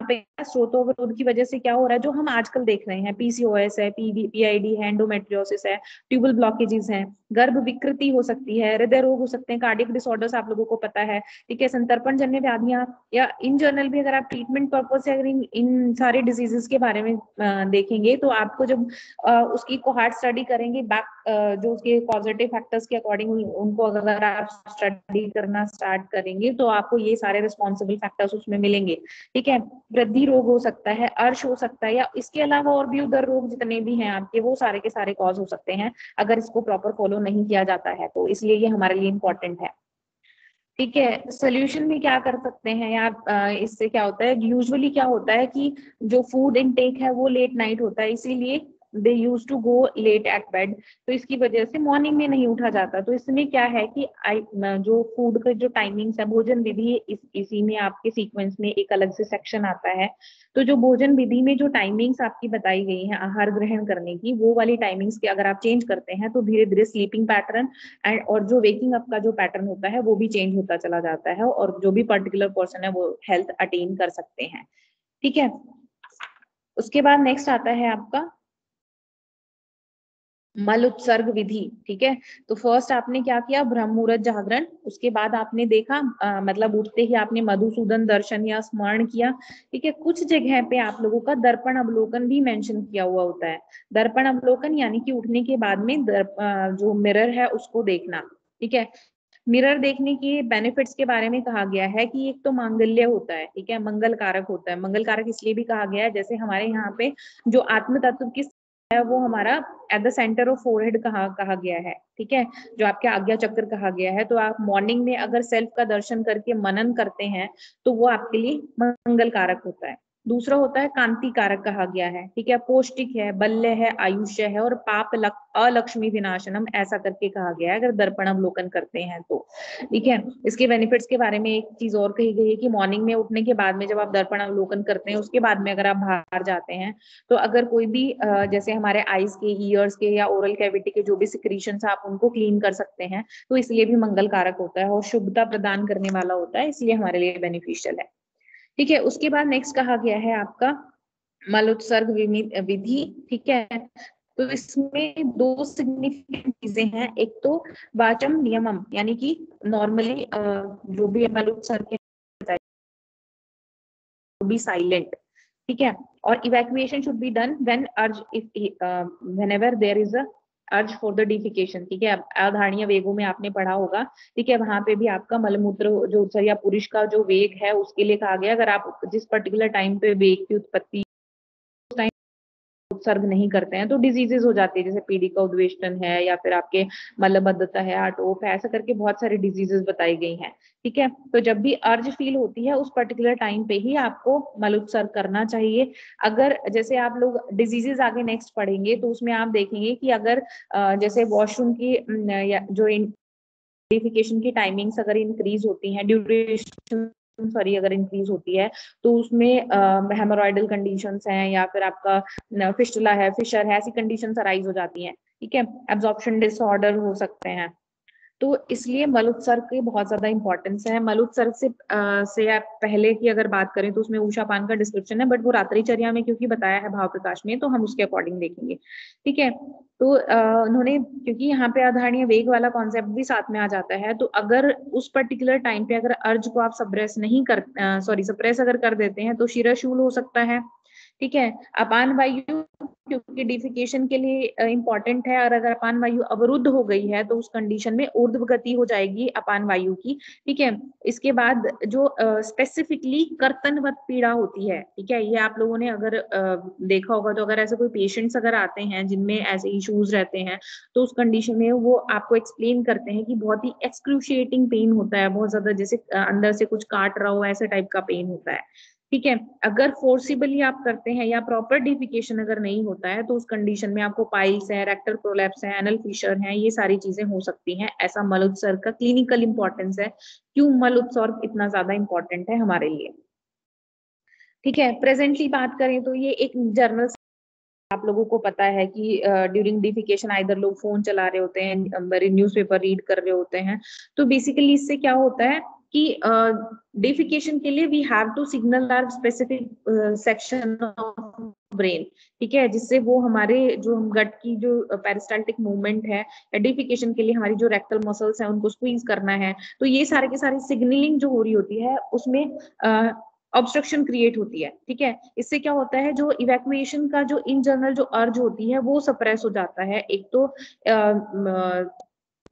स्रोतोवरोध की वजह से क्या हो रहा है जो हम आजकल देख रहे हैं पीसीओएस है पीआईडी है एंडोमेट्रियोसिस है ट्यूबल ब्लॉकेजेस हैं गर्भ विकृति हो सकती है हृदय रोग हो सकते हैं कार्डिक डिसऑर्डर्स आप लोगों को पता है ठीक है संतर्पण जन्य व्याधियाँ या इन जनरल भी अगर आप ट्रीटमेंट पर्पज से अगर इन, इन सारे डिजीजेस के बारे में देखेंगे तो आपको जब उसकी कोहार्ट स्टडी करेंगे बैक जो उसके पॉजिटिव फैक्टर्स के अकॉर्डिंग उनको अगर आप स्टडी करना स्टार्ट करेंगे तो आपको ये सारे रिस्पॉन्सिबल फैक्टर्स उसमें मिलेंगे ठीक है? वृद्धि रोग हो सकता है, अर्श हो सकता है या इसके अलावा और भी उधर रोग जितने भी हैं आपके, वो सारे के सारे कॉज हो सकते हैं, अगर इसको प्रॉपर फॉलो नहीं किया जाता है तो इसलिए ये हमारे लिए इम्पोर्टेंट है। ठीक है सोल्यूशन में क्या कर सकते हैं या इससे क्या होता है यूजुअली क्या होता है कि जो फ़ूड इनटेक है वो लेट नाइट होता है, इसीलिए they use to go late at bed तो इसकी वजह से मॉर्निंग में नहीं उठा जाता। तो इसमें क्या है कि जो फ़ूड का जो टाइमिंग्स है भोजन विधि इस, इसी में आपके सीक्वेंस में एक अलग से सेक्शन आता है। तो जो भोजन विधि में जो टाइमिंग्स आपकी बताई गई है आहार ग्रहण करने की वो वाली टाइमिंग्स की अगर आप चेंज करते हैं तो धीरे धीरे स्लीपिंग पैटर्न एंड और जो वेकिंग अप का जो पैटर्न होता है वो भी चेंज होता चला जाता है और जो भी पर्टिकुलर पर्सन है वो हेल्थ अटेन कर सकते हैं। ठीक है? उसके बाद नेक्स्ट आता है आपका मल उत्सर्ग विधि ठीक है? तो फ़र्स्ट आपने क्या किया? ब्रह्म मुहूर्त जागरण उसके बाद आपने देखा आ, मतलब उठते ही आपने मधुसूदन दर्शन या स्मरण किया ठीक है? कुछ जगह पे आप लोगों का दर्पण अवलोकन भी मेंशन किया हुआ होता है। दर्पण अवलोकन यानी कि उठने के बाद में दर्प, आ, जो मिरर है उसको देखना ठीक है? मिरर देखने के बेनिफिट्स के बारे में कहा गया है कि एक तो मांगल्य होता है ठीक है? मंगल कारक होता है। मंगल कारक इसलिए भी कहा गया है जैसे हमारे यहाँ पे जो आत्म तत्व की है, वो हमारा at the centre of forehead कहा कहा गया है, ठीक है? जो आपके आज्ञा चक्र कहा गया है तो आप मॉर्निंग में अगर सेल्फ का दर्शन करके मनन करते हैं तो वो आपके लिए मंगल कारक होता है। दूसरा होता है कांति कारक कहा गया है ठीक है? पौष्टिक है बल्य है आयुष्य है और पाप लक, अलक्ष्मी विनाशनम ऐसा करके कहा गया है अगर दर्पण अवलोकन करते हैं तो ठीक है? इसके बेनिफिट्स के बारे में एक चीज़ और कही गई है कि मॉर्निंग में उठने के बाद में जब आप दर्पण अवलोकन करते हैं उसके बाद में अगर आप बाहर जाते हैं तो अगर कोई भी जैसे हमारे आईज के ईयर्स के या ओरल कैविटी के जो भी सिक्रीशन आप उनको क्लीन कर सकते हैं तो इसलिए भी मंगल कारक होता है और शुभता प्रदान करने वाला होता है इसलिए हमारे लिए बेनिफिशियल है। ठीक है, उसके बाद नेक्स्ट कहा गया है आपका मलोत्सर्ग विधि, ठीक है? तो इसमें दो सिग्निफिकेंट चीज़ें हैं। एक तो वाचम नियमम, यानी कि नॉर्मली जो भी मलोत्सर्ग बी साइलेंट ठीक है? और evacuation should be done when urge if whenever there is a urge for the defecation ठीक है? अधारणीय वेगों में आपने पढ़ा होगा, ठीक है? वहाँ पे भी आपका मलमूत्र जो या पुरुष का जो वेग है, उसके लिए कहा गया। अगर आप जिस पर्टिकुलर टाइम पे वेग की उत्पत्ति उत्सर्ग नहीं करते हैं तो डिजीजेस हो जाती है, जैसे पीढ़ी का उद्वेष्टन है या फिर आपके मलबद्धता है, आटोप है, ऐसा करके बहुत सारी डिजीजेस बताई गई हैं, ठीक है? तो जब भी अर्ज़ फील होती है, उस पर्टिकुलर टाइम पे ही आपको मल उत्सर्ग करना चाहिए। अगर जैसे आप लोग डिजीजेस आगे नेक्स्ट पढ़ेंगे तो उसमें आप देखेंगे कि अगर जैसे वॉशरूम की जो की टाइमिंग्स अगर इंक्रीज होती हैं ड्यूरेशन सॉरी अगर इंक्रीज होती है तो उसमें हेमोरॉइडल कंडीशन है या फिर आपका फिस्टला है फिशर है, ऐसी कंडीशन अराइज हो जाती है, ठीक है? एब्जॉर्प्शन डिसऑर्डर हो सकते हैं। तो इसलिए मलुत्सर्ग की बहुत ज़्यादा इंपॉर्टेंस है। मलुत्सर्ग से आ, से आप पहले की अगर बात करें तो उसमें ऊषा पान का डिस्क्रिप्शन है बट वो रात्रिचर्या में क्योंकि बताया है भाव प्रकाश में तो हम उसके अकॉर्डिंग देखेंगे। ठीक है? तो उन्होंने क्योंकि यहाँ पे आधारणीय वेग वाला कॉन्सेप्ट भी साथ में आ जाता है तो अगर उस पर्टिकुलर टाइम पे अगर अर्ज़ को आप सप्रेस नहीं कर सॉरी सप्रेस अगर कर देते हैं तो शिराशूल हो सकता है। ठीक है? अपान वायु क्योंकि डिफिकेशन के लिए इंपॉर्टेंट है और अगर अपान वायु अवरुद्ध हो गई है तो उस कंडीशन में ऊर्ध्व गति हो जाएगी अपान वायु की, ठीक है? इसके बाद जो स्पेसिफिकली कर्तनवत पीड़ा होती है, ठीक है? ये आप लोगों ने अगर देखा होगा तो अगर ऐसे कोई पेशेंट्स अगर आते हैं, जिनमें ऐसे इश्यूज़ रहते हैं तो उस कंडीशन में वो आपको एक्सप्लेन करते हैं कि बहुत ही एक्सक्रूशिएटिंग पेन होता है, बहुत ज़्यादा जैसे अंदर से कुछ काट रहा हो, ऐसे टाइप का पेन होता है। ठीक है, अगर फोर्सिबली आप करते हैं या प्रॉपर डिफिकेशन अगर नहीं होता है तो उस कंडीशन में आपको पाइल्स है रेक्टर प्रोलैप्स है एनल फिशर है, ये सारी चीज़ें हो सकती हैं। ऐसा मल उत्सर्ग का क्लिनिकल इंपॉर्टेंस है। क्यों मल उत्सर्ग इतना ज़्यादा इंपॉर्टेंट है हमारे लिए? ठीक है प्रेजेंटली बात करें तो ये एक जर्नल आप लोगों को पता है कि ड्यूरिंग डिफिकेशन आइधर लोग फ़ोन चला रहे होते हैं न्यूज़ पेपर रीड कर रहे होते हैं। तो बेसिकली इससे क्या होता है कि डेफिकेशन uh, के लिए we have to signal our specific section of brain ठीक है? जिससे वो हमारे जो हम गट की जो पेरिस्टाल्टिक मूवमेंट है डेफिकेशन के लिए हमारी जो रेक्टल मसल्स है उनको स्क्वीज करना है तो ये सारे के सारे सिग्नलिंग जो हो रही होती है उसमें ऑब्स्ट्रक्शन uh, क्रिएट होती है ठीक है? इससे क्या होता है जो इवैक्यूएशन का जो इन जनरल जो अर्ज़ होती है वो सप्रेस हो जाता है। एक तो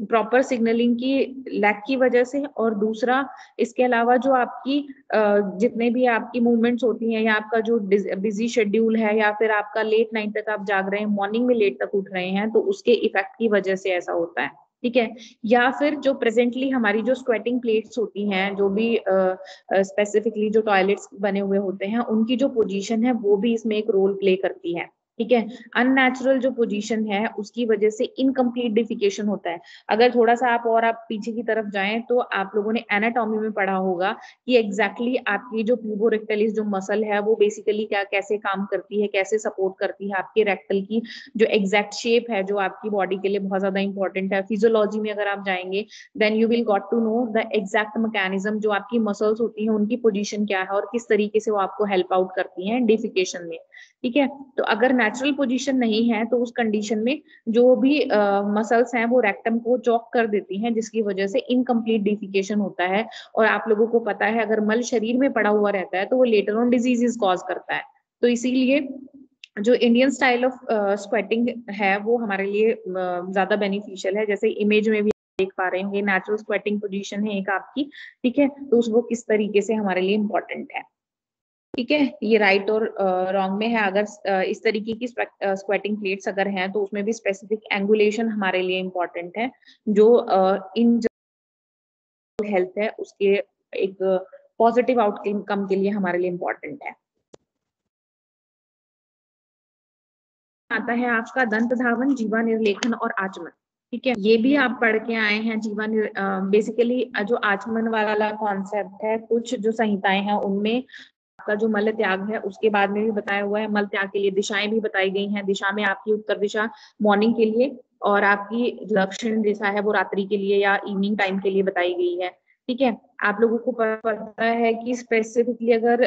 प्रॉपर सिग्नलिंग की लैक की वजह से और दूसरा इसके अलावा जो आपकी जितने भी आपकी मूवमेंट्स होती हैं या आपका जो बिज़ी शेड्यूल है या फिर आपका लेट नाइट तक आप जाग रहे हैं मॉर्निंग में लेट तक उठ रहे हैं तो उसके इफ़ेक्ट की वजह से ऐसा होता है ठीक है? या फिर जो प्रेजेंटली हमारी जो स्क्वेटिंग प्लेट्स होती हैं जो भी स्पेसिफिकली uh, जो टॉयलेट्स बने हुए होते हैं उनकी जो पोजीशन है वो भी इसमें एक रोल प्ले करती है। ठीक है? अननेचुरल जो पोजीशन है, उसकी वजह से इनकम्प्लीट डिफिकेशन होता है। अगर थोड़ा सा आप और आप पीछे की तरफ़ जाएँ तो आप लोगों ने एनाटॉमी में पढ़ा होगा कि एग्जैक्टली exactly आपकी जो प्यूबोरेक्टलिस जो मसल है, वो बेसिकली क्या, कैसे काम करती है, कैसे सपोर्ट करती है आपके रेक्टल की जो एग्जैक्ट शेप है, जो आपकी बॉडी के लिए बहुत ज़्यादा इंपॉर्टेंट है। फिजियोलॉजी में अगर आप जाएँगे then you will got to know the exact mechanism जो आपकी मसल्स होती है, उनकी पोजिशन क्या है और किस तरीके से वो आपको हेल्प आउट करती है डिफिकेशन में। ठीक है? तो अगर नेचुरल पोजीशन नहीं है तो उस कंडीशन में जो भी मसल्स हैं वो रेक्टम को चौक कर देती हैं जिसकी वजह से इनकम्प्लीट डिफिकेशन होता है। और आप लोगों को पता है अगर मल शरीर में पड़ा हुआ रहता है तो वो लेटर ऑन डिजीजेस कॉज करता है। तो इसीलिए जो इंडियन स्टाइल ऑफ़ स्वेटिंग है वो हमारे लिए uh, ज़्यादा बेनिफिशियल है। जैसे इमेज में भी देख पा रहे होंगे नेचुरल स्वेटिंग पोजीशन है एक आपकी ठीक है? तो उस वो किस तरीके से हमारे लिए इम्पोर्टेंट है। ठीक है, ये राइट और रॉन्ग में है। अगर इस तरीके की स्क्वेटिंग प्लेट्स अगर हैं तो उसमें भी स्पेसिफिक एंगुलेशन हमारे लिए इम्पोर्टेंट है, जो इन हेल्थ है, उसके एक पॉजिटिव आउटकम के लिए हमारे लिए इम्पोर्टेंट है। आता है आपका दंत धावन, जीवा निर्लेखन और आचमन। ठीक है, ये भी आप पढ़ के आए हैं, जीवा बेसिकली जो आचमन वाला कॉन्सेप्ट है, कुछ जो संहिताएँ हैं, उनमें आपका जो मल त्याग है, उसके बाद में भी बताया हुआ है, मल त्याग के लिए दिशाएँ भी बताई गई हैं। दिशा में आपकी उत्तर दिशा मॉर्निंग के लिए और आपकी दक्षिण दिशा है वो रात्रि के लिए या इवनिंग टाइम के लिए बताई गई है। ठीक है? आप लोगों को पता है कि स्पेसिफिकली अगर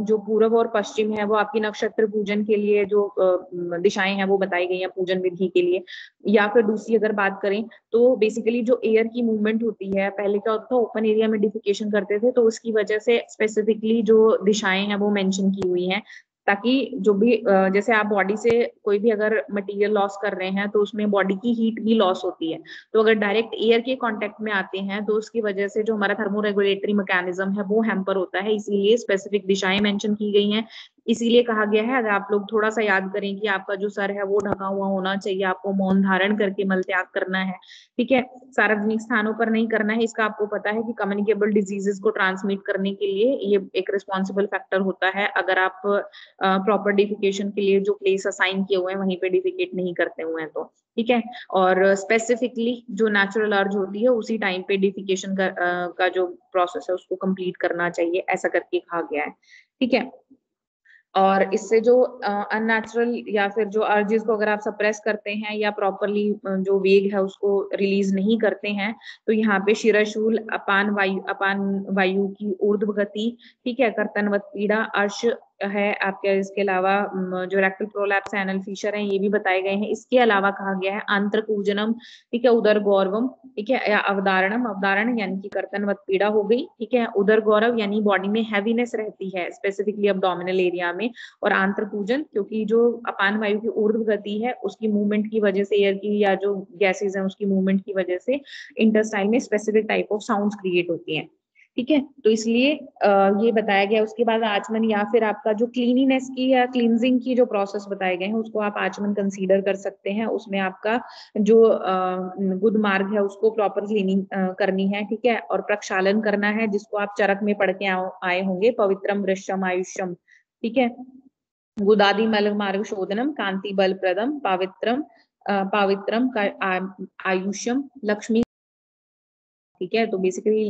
जो पूर्व और पश्चिम है, वो आपकी नक्षत्र पूजन के लिए जो दिशाएँ हैं, वो बताई गई हैं पूजन विधि के लिए। या फिर दूसरी अगर बात करें तो बेसिकली जो एयर की मूवमेंट होती है, पहले क्या होता था ओपन एरिया में डिफिकेशन करते थे तो उसकी वजह से स्पेसिफिकली जो दिशाएँ हैं, वो मेंशन की हुई हैं। ताकि जो भी जैसे आप बॉडी से कोई भी अगर मटेरियल लॉस कर रहे हैं तो उसमें बॉडी की हीट भी लॉस होती है। तो अगर डायरेक्ट एयर के कांटेक्ट में आते हैं तो उसकी वजह से जो हमारा थर्मोरेगुलेटरी मैकेनिज्म है, वो हैम्पर होता है। इसीलिए स्पेसिफिक दिशाएँ मेंशन की गई हैं इसीलिए कहा गया है अगर आप लोग थोड़ा सा याद करें कि आपका जो सर है वो ढका हुआ होना चाहिए आपको मौन धारण करके मल त्याग करना है ठीक है? सार्वजनिक स्थानों पर नहीं करना है इसका आपको पता है कि कम्युनिकेबल डिजीजेस को ट्रांसमिट करने के लिए ये एक रिस्पॉन्सिबल फैक्टर होता है अगर आप प्रॉपर डिफिकेशन के लिए जो प्लेस असाइन किए हुए हैं वहीं पे डिफिकेट नहीं करते हुए हैं तो ठीक है? और स्पेसिफिकली जो नेचुरल अर्ज़ होती है उसी टाइम पे डिफिकेशन का, का जो प्रोसेस है उसको कंप्लीट करना चाहिए ऐसा करके कहा गया है ठीक है? और इससे जो अननेचुरल या फिर जो अर्जिस को अगर आप सप्रेस करते हैं या प्रॉपरली जो वेग है उसको रिलीज़ नहीं करते हैं तो यहाँ पे शिराशूल अपान वायु अपान वायु की ऊर्ध्व गति ठीक है, कर्तनवत पीड़ा, अर्श है, आपके इसके अलावा जो रेक्टल प्रोलैप्स एनल फीचर हैं, ये भी बताए गए हैं। इसके अलावा कहा गया है आंतर कूजनम ठीक है, उदर गौरवम, ठीक है, या अवधारणम, अवधारण यानी कि कर्तनवत पीड़ा हो गई, ठीक है, उदर गौरव यानी बॉडी में हैवीनेस रहती है स्पेसिफिकली अबडोमिनल एरिया में, और आंतर कूजन क्योंकि जो अपान वायु की ऊर्ध्व गति है, उसकी मूवमेंट की वजह से एयर की, या जो गैसेज है, उसकी मूवमेंट की वजह से इंटरस्टाइल में specific type of sound create होती है। ठीक है? तो इसलिए ये बताया गया। उसके बाद आचमन या फिर आपका जो क्लीनिनेस की या क्लींजिंग की जो प्रोसेस बताए गए हैं, उसको आप आचमन कंसीडर कर सकते हैं। उसमें आपका जो गुद मार्ग है, उसको प्रॉपर क्लीनिंग करनी है, ठीक है? और प्रक्षालन करना है, जिसको आप चरक में पढ़ के आए होंगे, पवित्रम वृक्षम आयुष्यम, ठीक है? गुदादि मल मार्ग, शोधनम, कांति, बल प्रदम, पावित्रम पावित्रम आयुष्यम, लक्ष्मी ठीक है? तो बेसिकली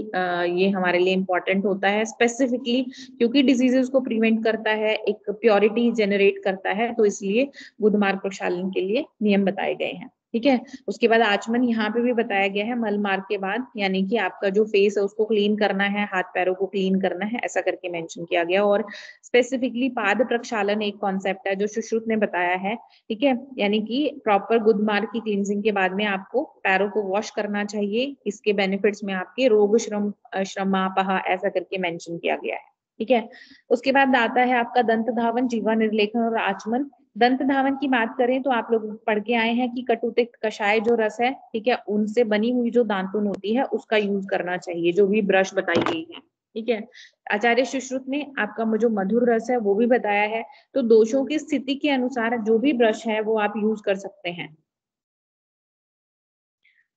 ये हमारे लिए इम्पोर्टेंट होता है स्पेसिफिकली क्योंकि डिजीजेस को प्रिवेंट करता है, एक प्योरिटी जनरेट करता है तो इसलिए बुधमार्ग प्रक्षालन के लिए नियम बताए गए हैं। ठीक है? उसके बाद आचमन यहाँ पे भी बताया गया है मल मार्ग के बाद, यानी कि आपका जो फेस है उसको क्लीन करना है, हाथ पैरों को क्लीन करना है, ऐसा करके मेंशन किया गया। और स्पेसिफिकली पाद प्रक्षालन एक कॉन्सेप्ट है जो सुश्रुत ने बताया है, ठीक है? यानी कि प्रॉपर गुद मार्ग की क्लींजिंग के बाद में आपको पैरों को वॉश करना चाहिए। इसके बेनिफिट्स में आपके रोग श्रम, श्रमापहा, ऐसा करके मेंशन किया गया है, ठीक है? उसके बाद आता है आपका दंत धावन जीवा निर्लेखन और आचमन। दंत धावन की बात करें तो आप लोग पढ़ के आए हैं कि कटुतिक कषाय जो रस है, ठीक है, उनसे बनी हुई जो दांतुन होती है, उसका यूज़ करना चाहिए, जो भी ब्रश बताई गई है, ठीक है। आचार्य सुश्रुत ने आपका जो मधुर रस है, वो भी बताया है तो दोषों की स्थिति के अनुसार जो भी ब्रश है, वो आप यूज़ कर सकते हैं।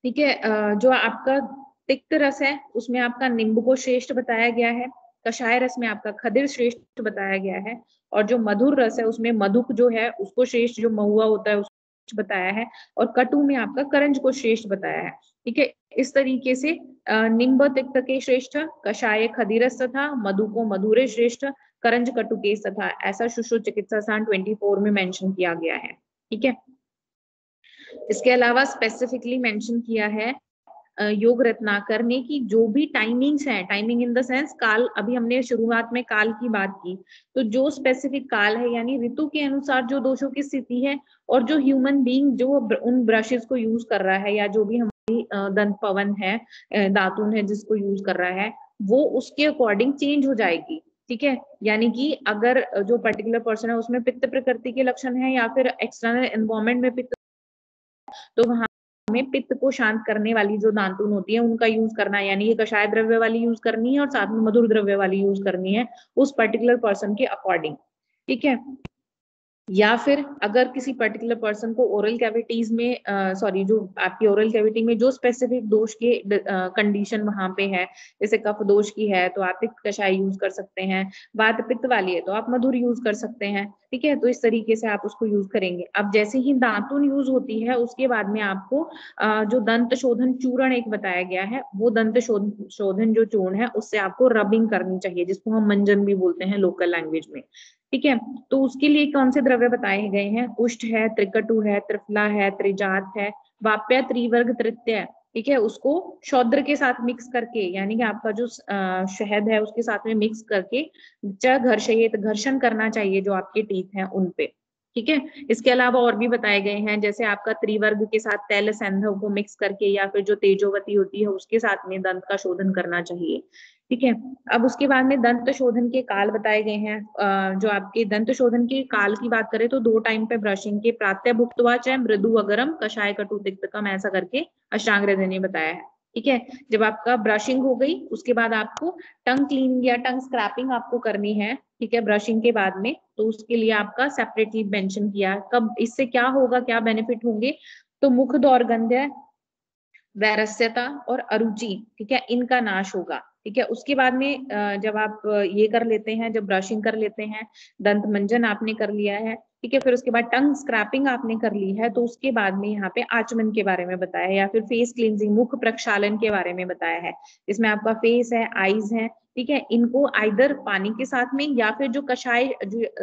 ठीक है जो आपका तिक्त रस है, उसमें आपका नींबू को श्रेष्ठ बताया गया है, कषाय रस में आपका खदिर श्रेष्ठ बताया गया है और जो मधुर रस है, उसमें मधुक जो है, उसको श्रेष्ठ जो महुआ होता है, उसको बताया है और कटु में आपका करंज को श्रेष्ठ बताया है। ठीक है, इस तरीके से निम्ब तिक्त के श्रेष्ठ, कषाय खदिरस तथा मधु को मधुरे श्रेष्ठ, करंज कटुकेश तथा ऐसा सुश्रुत चिकित्सा स्थान ट्वेंटी फोर में मेंशन किया गया है। ठीक है, इसके अलावा स्पेसिफिकली मेंशन किया है योग रत्ना करने की जो भी टाइमिंग्स है टाइमिंग इन द सेंस काल, अभी हमने शुरुआत में काल की बात की। तो जो स्पेसिफिक काल है, यानी ऋतु के अनुसार जो दोषों की स्थिति है और जो ह्यूमन बीइंग जो उन ब्रशेस को यूज़ कर रहा है या जो भी हमारी दंत पवन है दातुन है जिसको यूज़ कर रहा है, वो उसके अकॉर्डिंग चेंज हो जाएगी। ठीक है? यानी कि अगर जो पर्टिकुलर पर्सन है, उसमें पित्त प्रकृति के लक्षण है या फिर एक्सटर्नल एनवायरमेंट में पित्त तो वहाँ में पित्त को शांत करने वाली जो दांतुन होती है, उनका यूज़ करना है यानी ये कषाय द्रव्य वाली यूज़ करनी है और साथ में मधुर द्रव्य वाली यूज़ करनी है, उस पर्टिकुलर पर्सन के अकॉर्डिंग ठीक है? या फिर अगर किसी पर्टिकुलर पर्सन को ओरल कैविटीज में सॉरी जो आपकी ओरल कैविटी में जो स्पेसिफिक दोष के कंडीशन वहाँ पे है, जैसे कफ दोष की है तो आप पित्त कषाय यूज़ कर सकते हैं बात पित्त वाली है तो आप मधुर यूज़ कर सकते हैं, ठीक है? तो इस तरीके से आप उसको यूज़ करेंगे। अब जैसे ही दांतुन यूज़ होती है, उसके बाद में आपको जो दंत शोधन चूर्ण एक बताया गया है, वो दंत शोधन जो चूर्ण है, उससे आपको रबिंग करनी चाहिए, जिसको हम मंजन भी बोलते हैं लोकल लैंग्वेज में। ठीक है? तो उसके लिए कौन से द्रव्य बताए गए हैं? उष्ट है, त्रिकटु है, त्रिफला है, त्रिजात है, वाप्य, त्रिवर्ग, तृत्य। ठीक है? उसको शौद्र के साथ मिक्स करके, यानी कि आपका जो शहद है उसके साथ में मिक्स करके घर्षयित, घर्षण करना चाहिए जो आपके टीथ हैं उन पे। ठीक है? इसके अलावा और भी बताए गए हैं, जैसे आपका त्रिवर्ग के साथ तैल सैंधव को मिक्स करके या फिर जो तेजोवती होती है उसके साथ में दंत का शोधन करना चाहिए। ठीक है? अब उसके बाद में दंत शोधन के काल बताए गए हैं। जो आपके दंत शोधन के काल की बात करें तो दो टाइम पे ब्रशिंग के, प्रातः भुक्तवा चाहे मृदु अगरम, कषाय कटु तिक्तकम, ऐसा करके अष्टांग ने बताया है। ठीक है? जब आपका ब्रशिंग हो गई, उसके बाद आपको टंग क्लीनिंग या टंग स्क्रैपिंग आपको करनी है, ठीक है ब्रशिंग के बाद में तो उसके लिए आपका सेपरेटली मेंशन किया। कब, इससे क्या होगा, क्या बेनिफिट होंगे? तो मुख दौर्गंध्य वैरस्यता और अरुचि, ठीक है, इनका नाश होगा, ठीक है। उसके बाद में जब आप ये कर लेते हैं, जब ब्रशिंग कर लेते हैं, दंत मंजन आपने कर लिया है, ठीक है, फिर उसके बाद टंग स्क्रैपिंग आपने कर ली है तो उसके बाद में यहाँ पे आचमन के बारे में बताया है, या फिर फेस क्लिनजिंग मुख प्रक्षालन के बारे में बताया है इसमें आपका फेस है आईज है, ठीक है, इनको आइदर पानी के साथ में, या फिर जो कषाय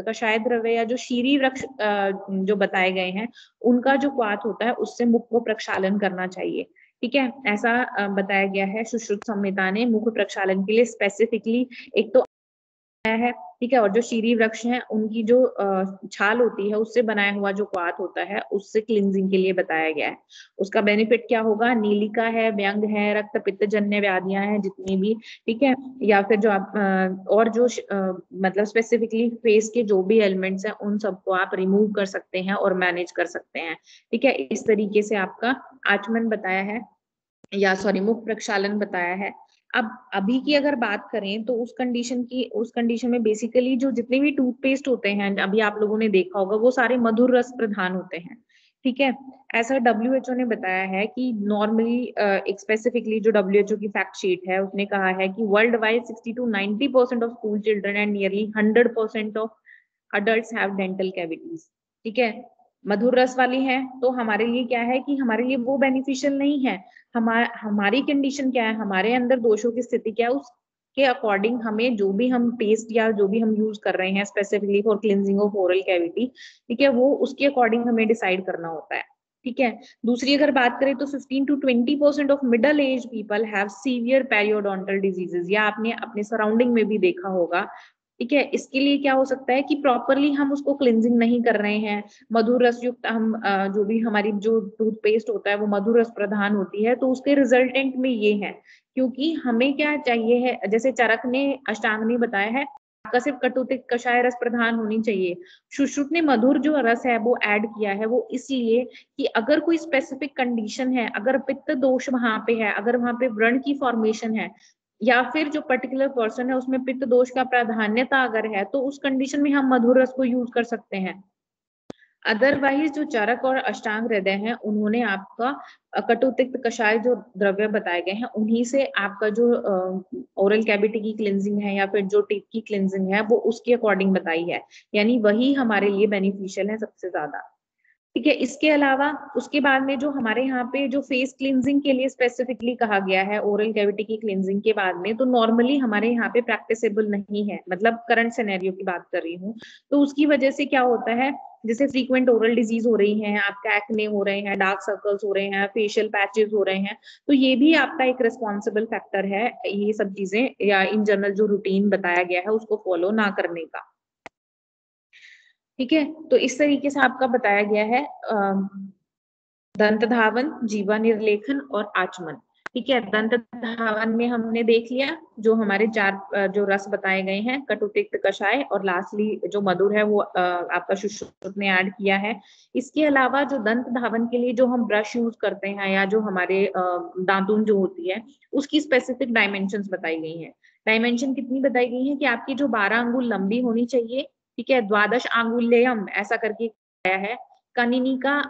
कषाय द्रव्य या जो शीरी वृक्ष जो बताए गए हैं, उनका जो क्वाथ होता है, उससे मुख को प्रक्षालन करना चाहिए। ठीक है? ऐसा बताया गया है सुश्रुत संहिता ने मुख प्रक्षालन के लिए स्पेसिफिकली एक तो है, ठीक है? और जो शीरी वृक्ष हैं, उनकी जो छाल होती है, उससे बनाया हुआ जो क्वाथ होता है, उससे क्लिनजिंग के लिए बताया गया है। उसका बेनिफिट क्या होगा? नीलिका है, व्यंग है रक्त पित्त जन्य व्याधियाँ हैं, जितनी भी, ठीक है? या फिर जो आप और जो मतलब स्पेसिफिकली फेस के जो भी एलिमेंट्स हैं, उन सबको आप रिमूव कर सकते हैं और मैनेज कर सकते हैं, ठीक है? इस तरीके से आपका आचमन बताया है, या सॉरी मुख प्रक्षालन बताया है अब अभी की अगर बात करें तो उस कंडीशन की, उस कंडीशन में बेसिकली जो जितने भी टूथपेस्ट होते हैं, अभी आप लोगों ने देखा होगा, वो सारे मधुर रस प्रधान होते हैं, ठीक है? ऐसा डब्ल्यू एच ओ ने बताया है कि नॉर्मली एक स्पेसिफिकली जो डब्ल्यू एच ओ की फैक्ट शीट है, उसने कहा है कि world wide sixty two ninety percent of school children and nearly hundred percent of adult have dental cavities ठीक है? मधुर रस वाली है तो हमारे लिए क्या है कि हमारे लिए वो बेनिफिशियल नहीं है। हमार हमारी कंडीशन क्या है, हमारे अंदर दोषों की स्थिति क्या है, उसके अकॉर्डिंग हमें जो भी हम पेस्ट या जो भी हम यूज़ कर रहे हैं specifically for cleansing of oral cavity ठीक है, वो उसके अकॉर्डिंग हमें डिसाइड करना होता है, ठीक है। दूसरी अगर बात करें तो 15 to 20 percent of middle age people have severe periodontal diseases या आपने अपने सराउंडिंग में भी देखा होगा ठीक है? इसके लिए क्या हो सकता है कि प्रॉपरली हम उसको क्लिनजिंग नहीं कर रहे हैं। मधुर रस युक्त हम जो भी हमारी जो टूथपेस्ट होता है, वो मधुर रस प्रधान होती है तो उसके रिजल्टेंट में ये है। क्योंकि हमें क्या चाहिए है? जैसे चरक ने अष्टांग ने बताया है सिर्फ़ कटुतिक कषाय रस प्रधान होनी चाहिए। सुश्रुत ने मधुर जो रस है, वो ऐड किया है, वो इसलिए कि अगर कोई स्पेसिफिक कंडीशन है, अगर पित्त दोष वहाँ पे है, अगर वहाँ पे व्रण की फॉर्मेशन है या फिर जो पर्टिकुलर पर्सन है, उसमें पित्त दोष का प्राधान्यता अगर है तो उस कंडीशन में हम मधुर रस को यूज़ कर सकते हैं। अदरवाइज़ जो चरक और अष्टांग हृदय हैं, उन्होंने आपका कटुतिक्त कषाय जो द्रव्य बताए गए हैं, उन्हीं से आपका जो ओरल कैविटी की क्लिनजिंग है या फिर जो टीथ की क्लिनजिंग है, वो उसके अकॉर्डिंग बताई है। यानी वही हमारे लिए बेनिफिशियल है सबसे ज़्यादा। ठीक है, इसके अलावा उसके बाद में जो हमारे यहाँ पे जो फेस क्लिनजिंग के लिए स्पेसिफिकली कहा गया है ओरल कैविटी की क्लिनजिंग के बाद में तो नॉर्मली हमारे यहाँ पे प्रैक्टिसेबल नहीं है। मतलब करंट सिनेरियो की बात कर रही हूँ। तो उसकी वजह से क्या होता है, जैसे फ्रीक्वेंट ओरल डिज़ीज़ हो रही है, आपका एक्ने हो रहे हैं डार्क सर्कल्स हो रहे हैं फेशियल पैचेस हो रहे हैं तो ये भी आपका एक रिस्पॉन्सिबल फैक्टर है, ये सब चीज़ें या इन जनरल जो रूटीन बताया गया है, उसको फॉलो ना करने का। ठीक है? तो इस तरीके से आपका बताया गया है दंत धावन, जीवा निर्लेखन और आचमन। ठीक है? दंत धावन में हमने देख लिया, जो हमारे चार जो रस बताए गए हैं, कटुतिक्त कषाय और लास्टली जो मधुर है वो आपका सुश्रुत ने ऐड किया है। इसके अलावा जो दंत धावन के लिए जो हम ब्रश यूज़ करते हैं या जो हमारे दांतुन जो होती है, उसकी स्पेसिफिक डायमेंशन बताई गई है। डायमेंशन कितनी बताई गई है कि आपकी जो बारह अंगुल लंबी होनी चाहिए ठीक है, द्वादश आंगुल्यम, ऐसा करके आया है। कनिनिका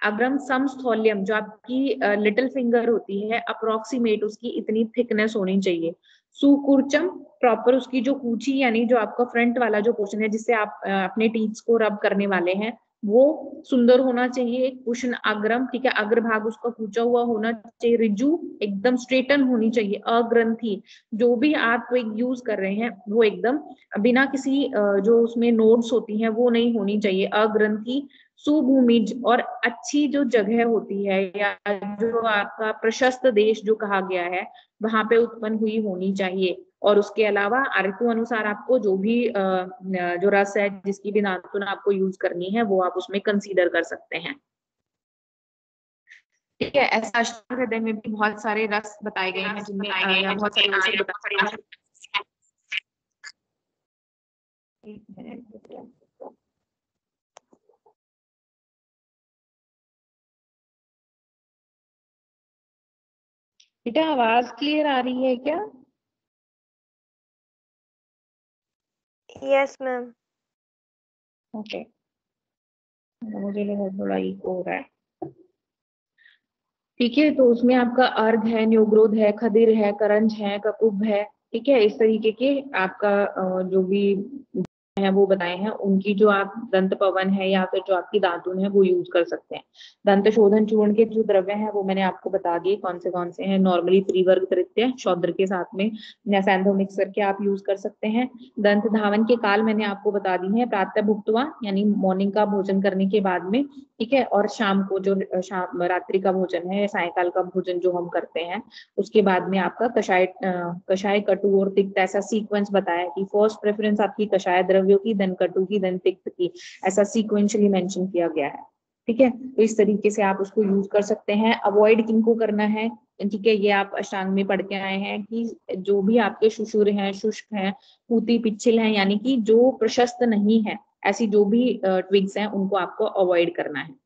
अग्रम समस्थौल्यम, जो आपकी लिटिल फिंगर होती है अप्रोक्सीमेट उसकी इतनी थिकनेस होनी चाहिए। सुकुर्चम प्रॉपर उसकी जो कूची, यानी जो आपका फ्रंट वाला जो पोर्शन है, जिससे आप अपने टीथ्स को रब करने वाले हैं वो सुंदर होना चाहिए कुशन अग्रम ठीक है, अग्रभाग उसका पूछा हुआ होना चाहिए, रिजु एकदम स्ट्रेटन होनी चाहिए, अग्रंथी, जो भी आप यूज़ कर रहे हैं, वो एकदम बिना किसी जो उसमें नोट्स होती हैं, वो नहीं होनी चाहिए, अग्रंथी, सुभूमिज और अच्छी जो जगह होती है या जो आपका प्रशस्त देश जो कहा गया है, वहाँ पे उत्पन्न हुई होनी चाहिए। और उसके अलावा आरतु अनुसार आपको जो भी जो रस है, जिसकी भी नातुन आपको यूज़ करनी है, वो आप उसमें कंसीडर कर सकते हैं। ठीक है, ऐसा हृदय में भी बहुत सारे रस बताए गए हैं, जिनमें बहुत सारे बेटा आवाज़ क्लियर आ रही है क्या? यस मैम ओके मुझे लगा थोड़ा इको हो रहा है। ठीक है तो उसमें आपका अर्घ है, न्योग्रोध है, खदिर है, करंज है ककुभ है, ठीक है? इस तरीके के आपका जो भी हैं, वो बताए हैं, उनकी जो आप दंत पवन है या फिर जो आपकी दातुन है, वो यूज़ कर सकते हैं। दंत शोधन चूर्ण के जो द्रव्य हैं, वो मैंने आपको बता दिए, कौन से कौन से हैं नॉर्मली त्रिवर्ग तृत्य, शौद्र के साथ में सैंधो मिक्स करके आप यूज़ कर सकते हैं। दंत धावन के काल मैंने आपको बता दी है, प्रातः भुक्तवा, यानी मॉर्निंग का भोजन करने के बाद में, ठीक है, और शाम को जो, शाम, रात्रि का भोजन है, सायकाल का भोजन जो हम करते हैं, उसके बाद में आपका कषाय कषाय कटु और तिक्त, ऐसा सीक्वेंस बताया कि फ़र्स्ट प्रेफरेंस आपकी कषाय द्रव्य द्रव्यों की धन कटु की धन तिक्त की ऐसा सीक्वेंशली मेंशन किया गया है। ठीक है? तो इस तरीके से आप उसको यूज़ कर सकते हैं। अवॉइड किनको करना है? ठीक है, ये आप अष्टांग में पढ़ के आए हैं कि जो भी आपके शुशुर हैं, शुष्क हैं पूती पिछिल हैं, यानी कि जो प्रशस्त नहीं है, ऐसी जो भी ट्विग्स हैं, उनको आपको अवॉइड करना है।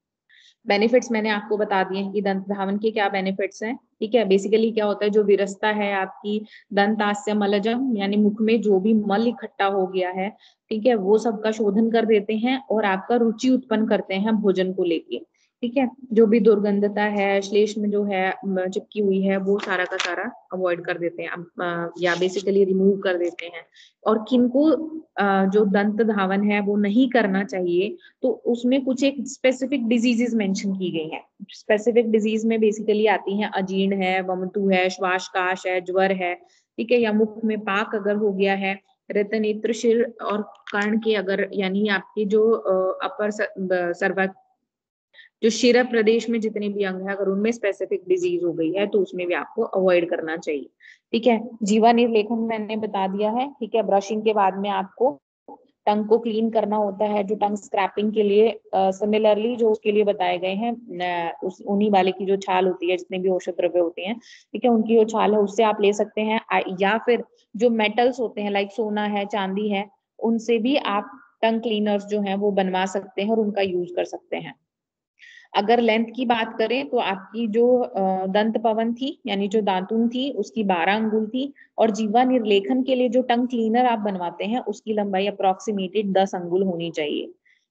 बेनिफिट्स मैंने आपको बता दिए हैं कि दंत धावन के क्या बेनिफिट्स हैं, ठीक है? बेसिकली क्या होता है? जो विरसता है आपकी दंतास्य मलजम, यानी मुख में जो भी मल इकट्ठा हो गया है, ठीक है? वो सबका शोधन कर देते हैं और आपका रुचि उत्पन्न करते हैं भोजन को लेके। ठीक है? जो भी दुर्गंधता है श्लेष में जो है चिपकी हुई है, वो सारा का सारा अवॉइड कर देते हैं। या बेसिकली रिमूव कर देते हैं। और किनको जो दंत धावन है, वो नहीं करना चाहिए तो उसमें कुछ एक स्पेसिफिक डिजीजेस मेंशन की गई हैं। स्पेसिफिक डिज़ीज़ में बेसिकली आती हैं, अजीर्ण है, वमतु है, श्वासकाश है, ज्वर है, ठीक है? या मुख में पाक अगर हो गया है रतनेत्र शिर और कर्ण के अगर, यानी आपके जो अपर सर्वक जो शिरा प्रदेश में जितने भी अंग है, अगर उनमें स्पेसिफिक डिज़ीज़ हो गई है तो उसमें भी आपको अवॉइड करना चाहिए। ठीक है? जीवा निर्लेखन मैंने बता दिया है, ठीक है? ब्रशिंग के बाद में आपको टंग को क्लीन करना होता है, जो टंग स्क्रैपिंग के लिए सिमिलरली जो उसके लिए बताए गए हैं उस, उन्हीं वाले की जो छाल होती है, जितने भी औषध द्रव्य होते हैं, ठीक है? उनकी जो छाल है, उससे आप ले सकते हैं या फिर जो मेटल्स होते हैं लाइक सोना है, चांदी है, उनसे भी आप टंग क्लीनर्स जो है, वो बनवा सकते हैं और उनका यूज़ कर सकते हैं। अगर लेंथ की बात करें तो आपकी जो दंत पवन थी, यानी जो दातुन थी, उसकी बारह अंगुल थी और जीवा निर्लेखन के लिए जो टंग क्लीनर आप बनवाते हैं, उसकी लंबाई अप्रोक्सीमेटेड दस अंगुल होनी चाहिए।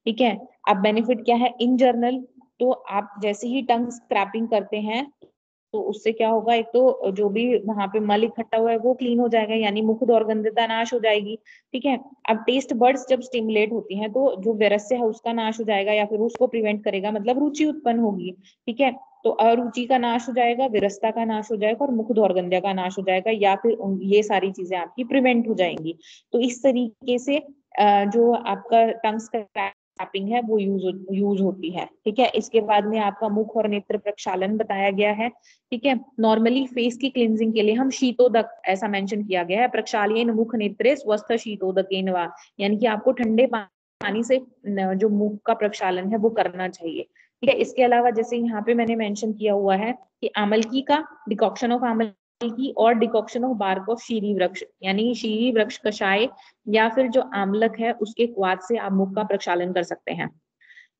ठीक है? अब बेनिफिट क्या है? इन जर्नल तो आप जैसे ही टंग स्क्रैपिंग करते हैं तो उससे क्या होगा? एक तो जो भी वहाँ पे मल इकट्ठा हुआ है, वो क्लीन हो जाएगा, यानी मुख दुर्गंधता नाश हो जाएगी, ठीक है? अब टेस्ट बर्ड्स जब स्टिमुलेट होती हैं तो जो वैरस्य है, उसका नाश हो जाएगा या फिर उसको प्रिवेंट करेगा मतलब रुचि उत्पन्न होगी, ठीक है? तो अरुचि का नाश हो जाएगा विरसता का नाश हो जाएगा और मुख दौर्गंध्या का नाश हो जाएगा, या फिर ये सारी चीज़ें आपकी प्रिवेंट हो जाएँगी। तो इस तरीके से जो आपका टंग्स का टैपिंग है, वो यूज़ यूज़ होती है। ठीक है? इसके बाद में आपका मुख और नेत्र प्रक्षालन बताया गया है। ठीक है? नॉर्मली फेस की क्लिनजिंग के लिए हम शीतोदक, ऐसा मेंशन किया गया है प्रक्षालन मुख नेत्र स्वस्थ शीतोदक यानी कि आपको ठंडे पानी से जो मुख का प्रक्षालन है, वो करना चाहिए। ठीक है? इसके अलावा जैसे यहाँ पे मैंने मेंशन किया हुआ है कि आमलकी का डिकॉक्शन ऑफ़ आमल की और डिकॉक्शन ऑफ़ बार्क ऑफ़ शीरी वृक्ष, यानी शीरी वृक्ष कषाय या फिर जो आमलक है, उसके क्वाद से आप मुख का प्रक्षालन कर सकते हैं।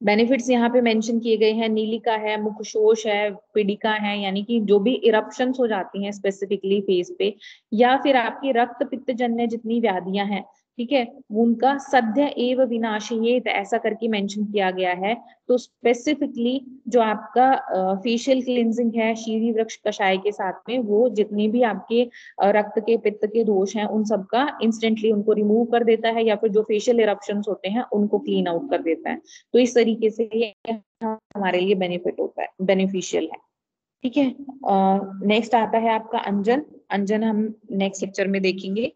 बेनिफिट्स यहाँ पे मेंशन किए गए हैं, नीलिका है, मुखशोष है, पीडिका है, यानी कि जो भी इरप्शन हो जाती हैं स्पेसिफिकली फेस पे, या फिर आपकी रक्त पित्त जन्य जितनी व्याधियाँ हैं ठीक है? उनका सद्य एव विनाशयेत ऐसा करके मेंशन किया गया है। तो स्पेसिफिकली जो आपका फेशियल क्लिनजिंग है, शीरी वृक्ष कषाय के साथ में, वो जितने भी आपके रक्त के, पित्त के दोष हैं, उन सबका इंस्टेंटली उनको रिमूव कर देता है या फिर जो फेशियल इरप्शन होते हैं, उनको क्लीन आउट कर देता है। तो इस तरीके से ये हमारे लिए बेनिफिट होता है बेनिफिशियल है। ठीक है? नेक्स्ट आता है आपका अंजन। अंजन हम नेक्स्ट लेक्चर में देखेंगे।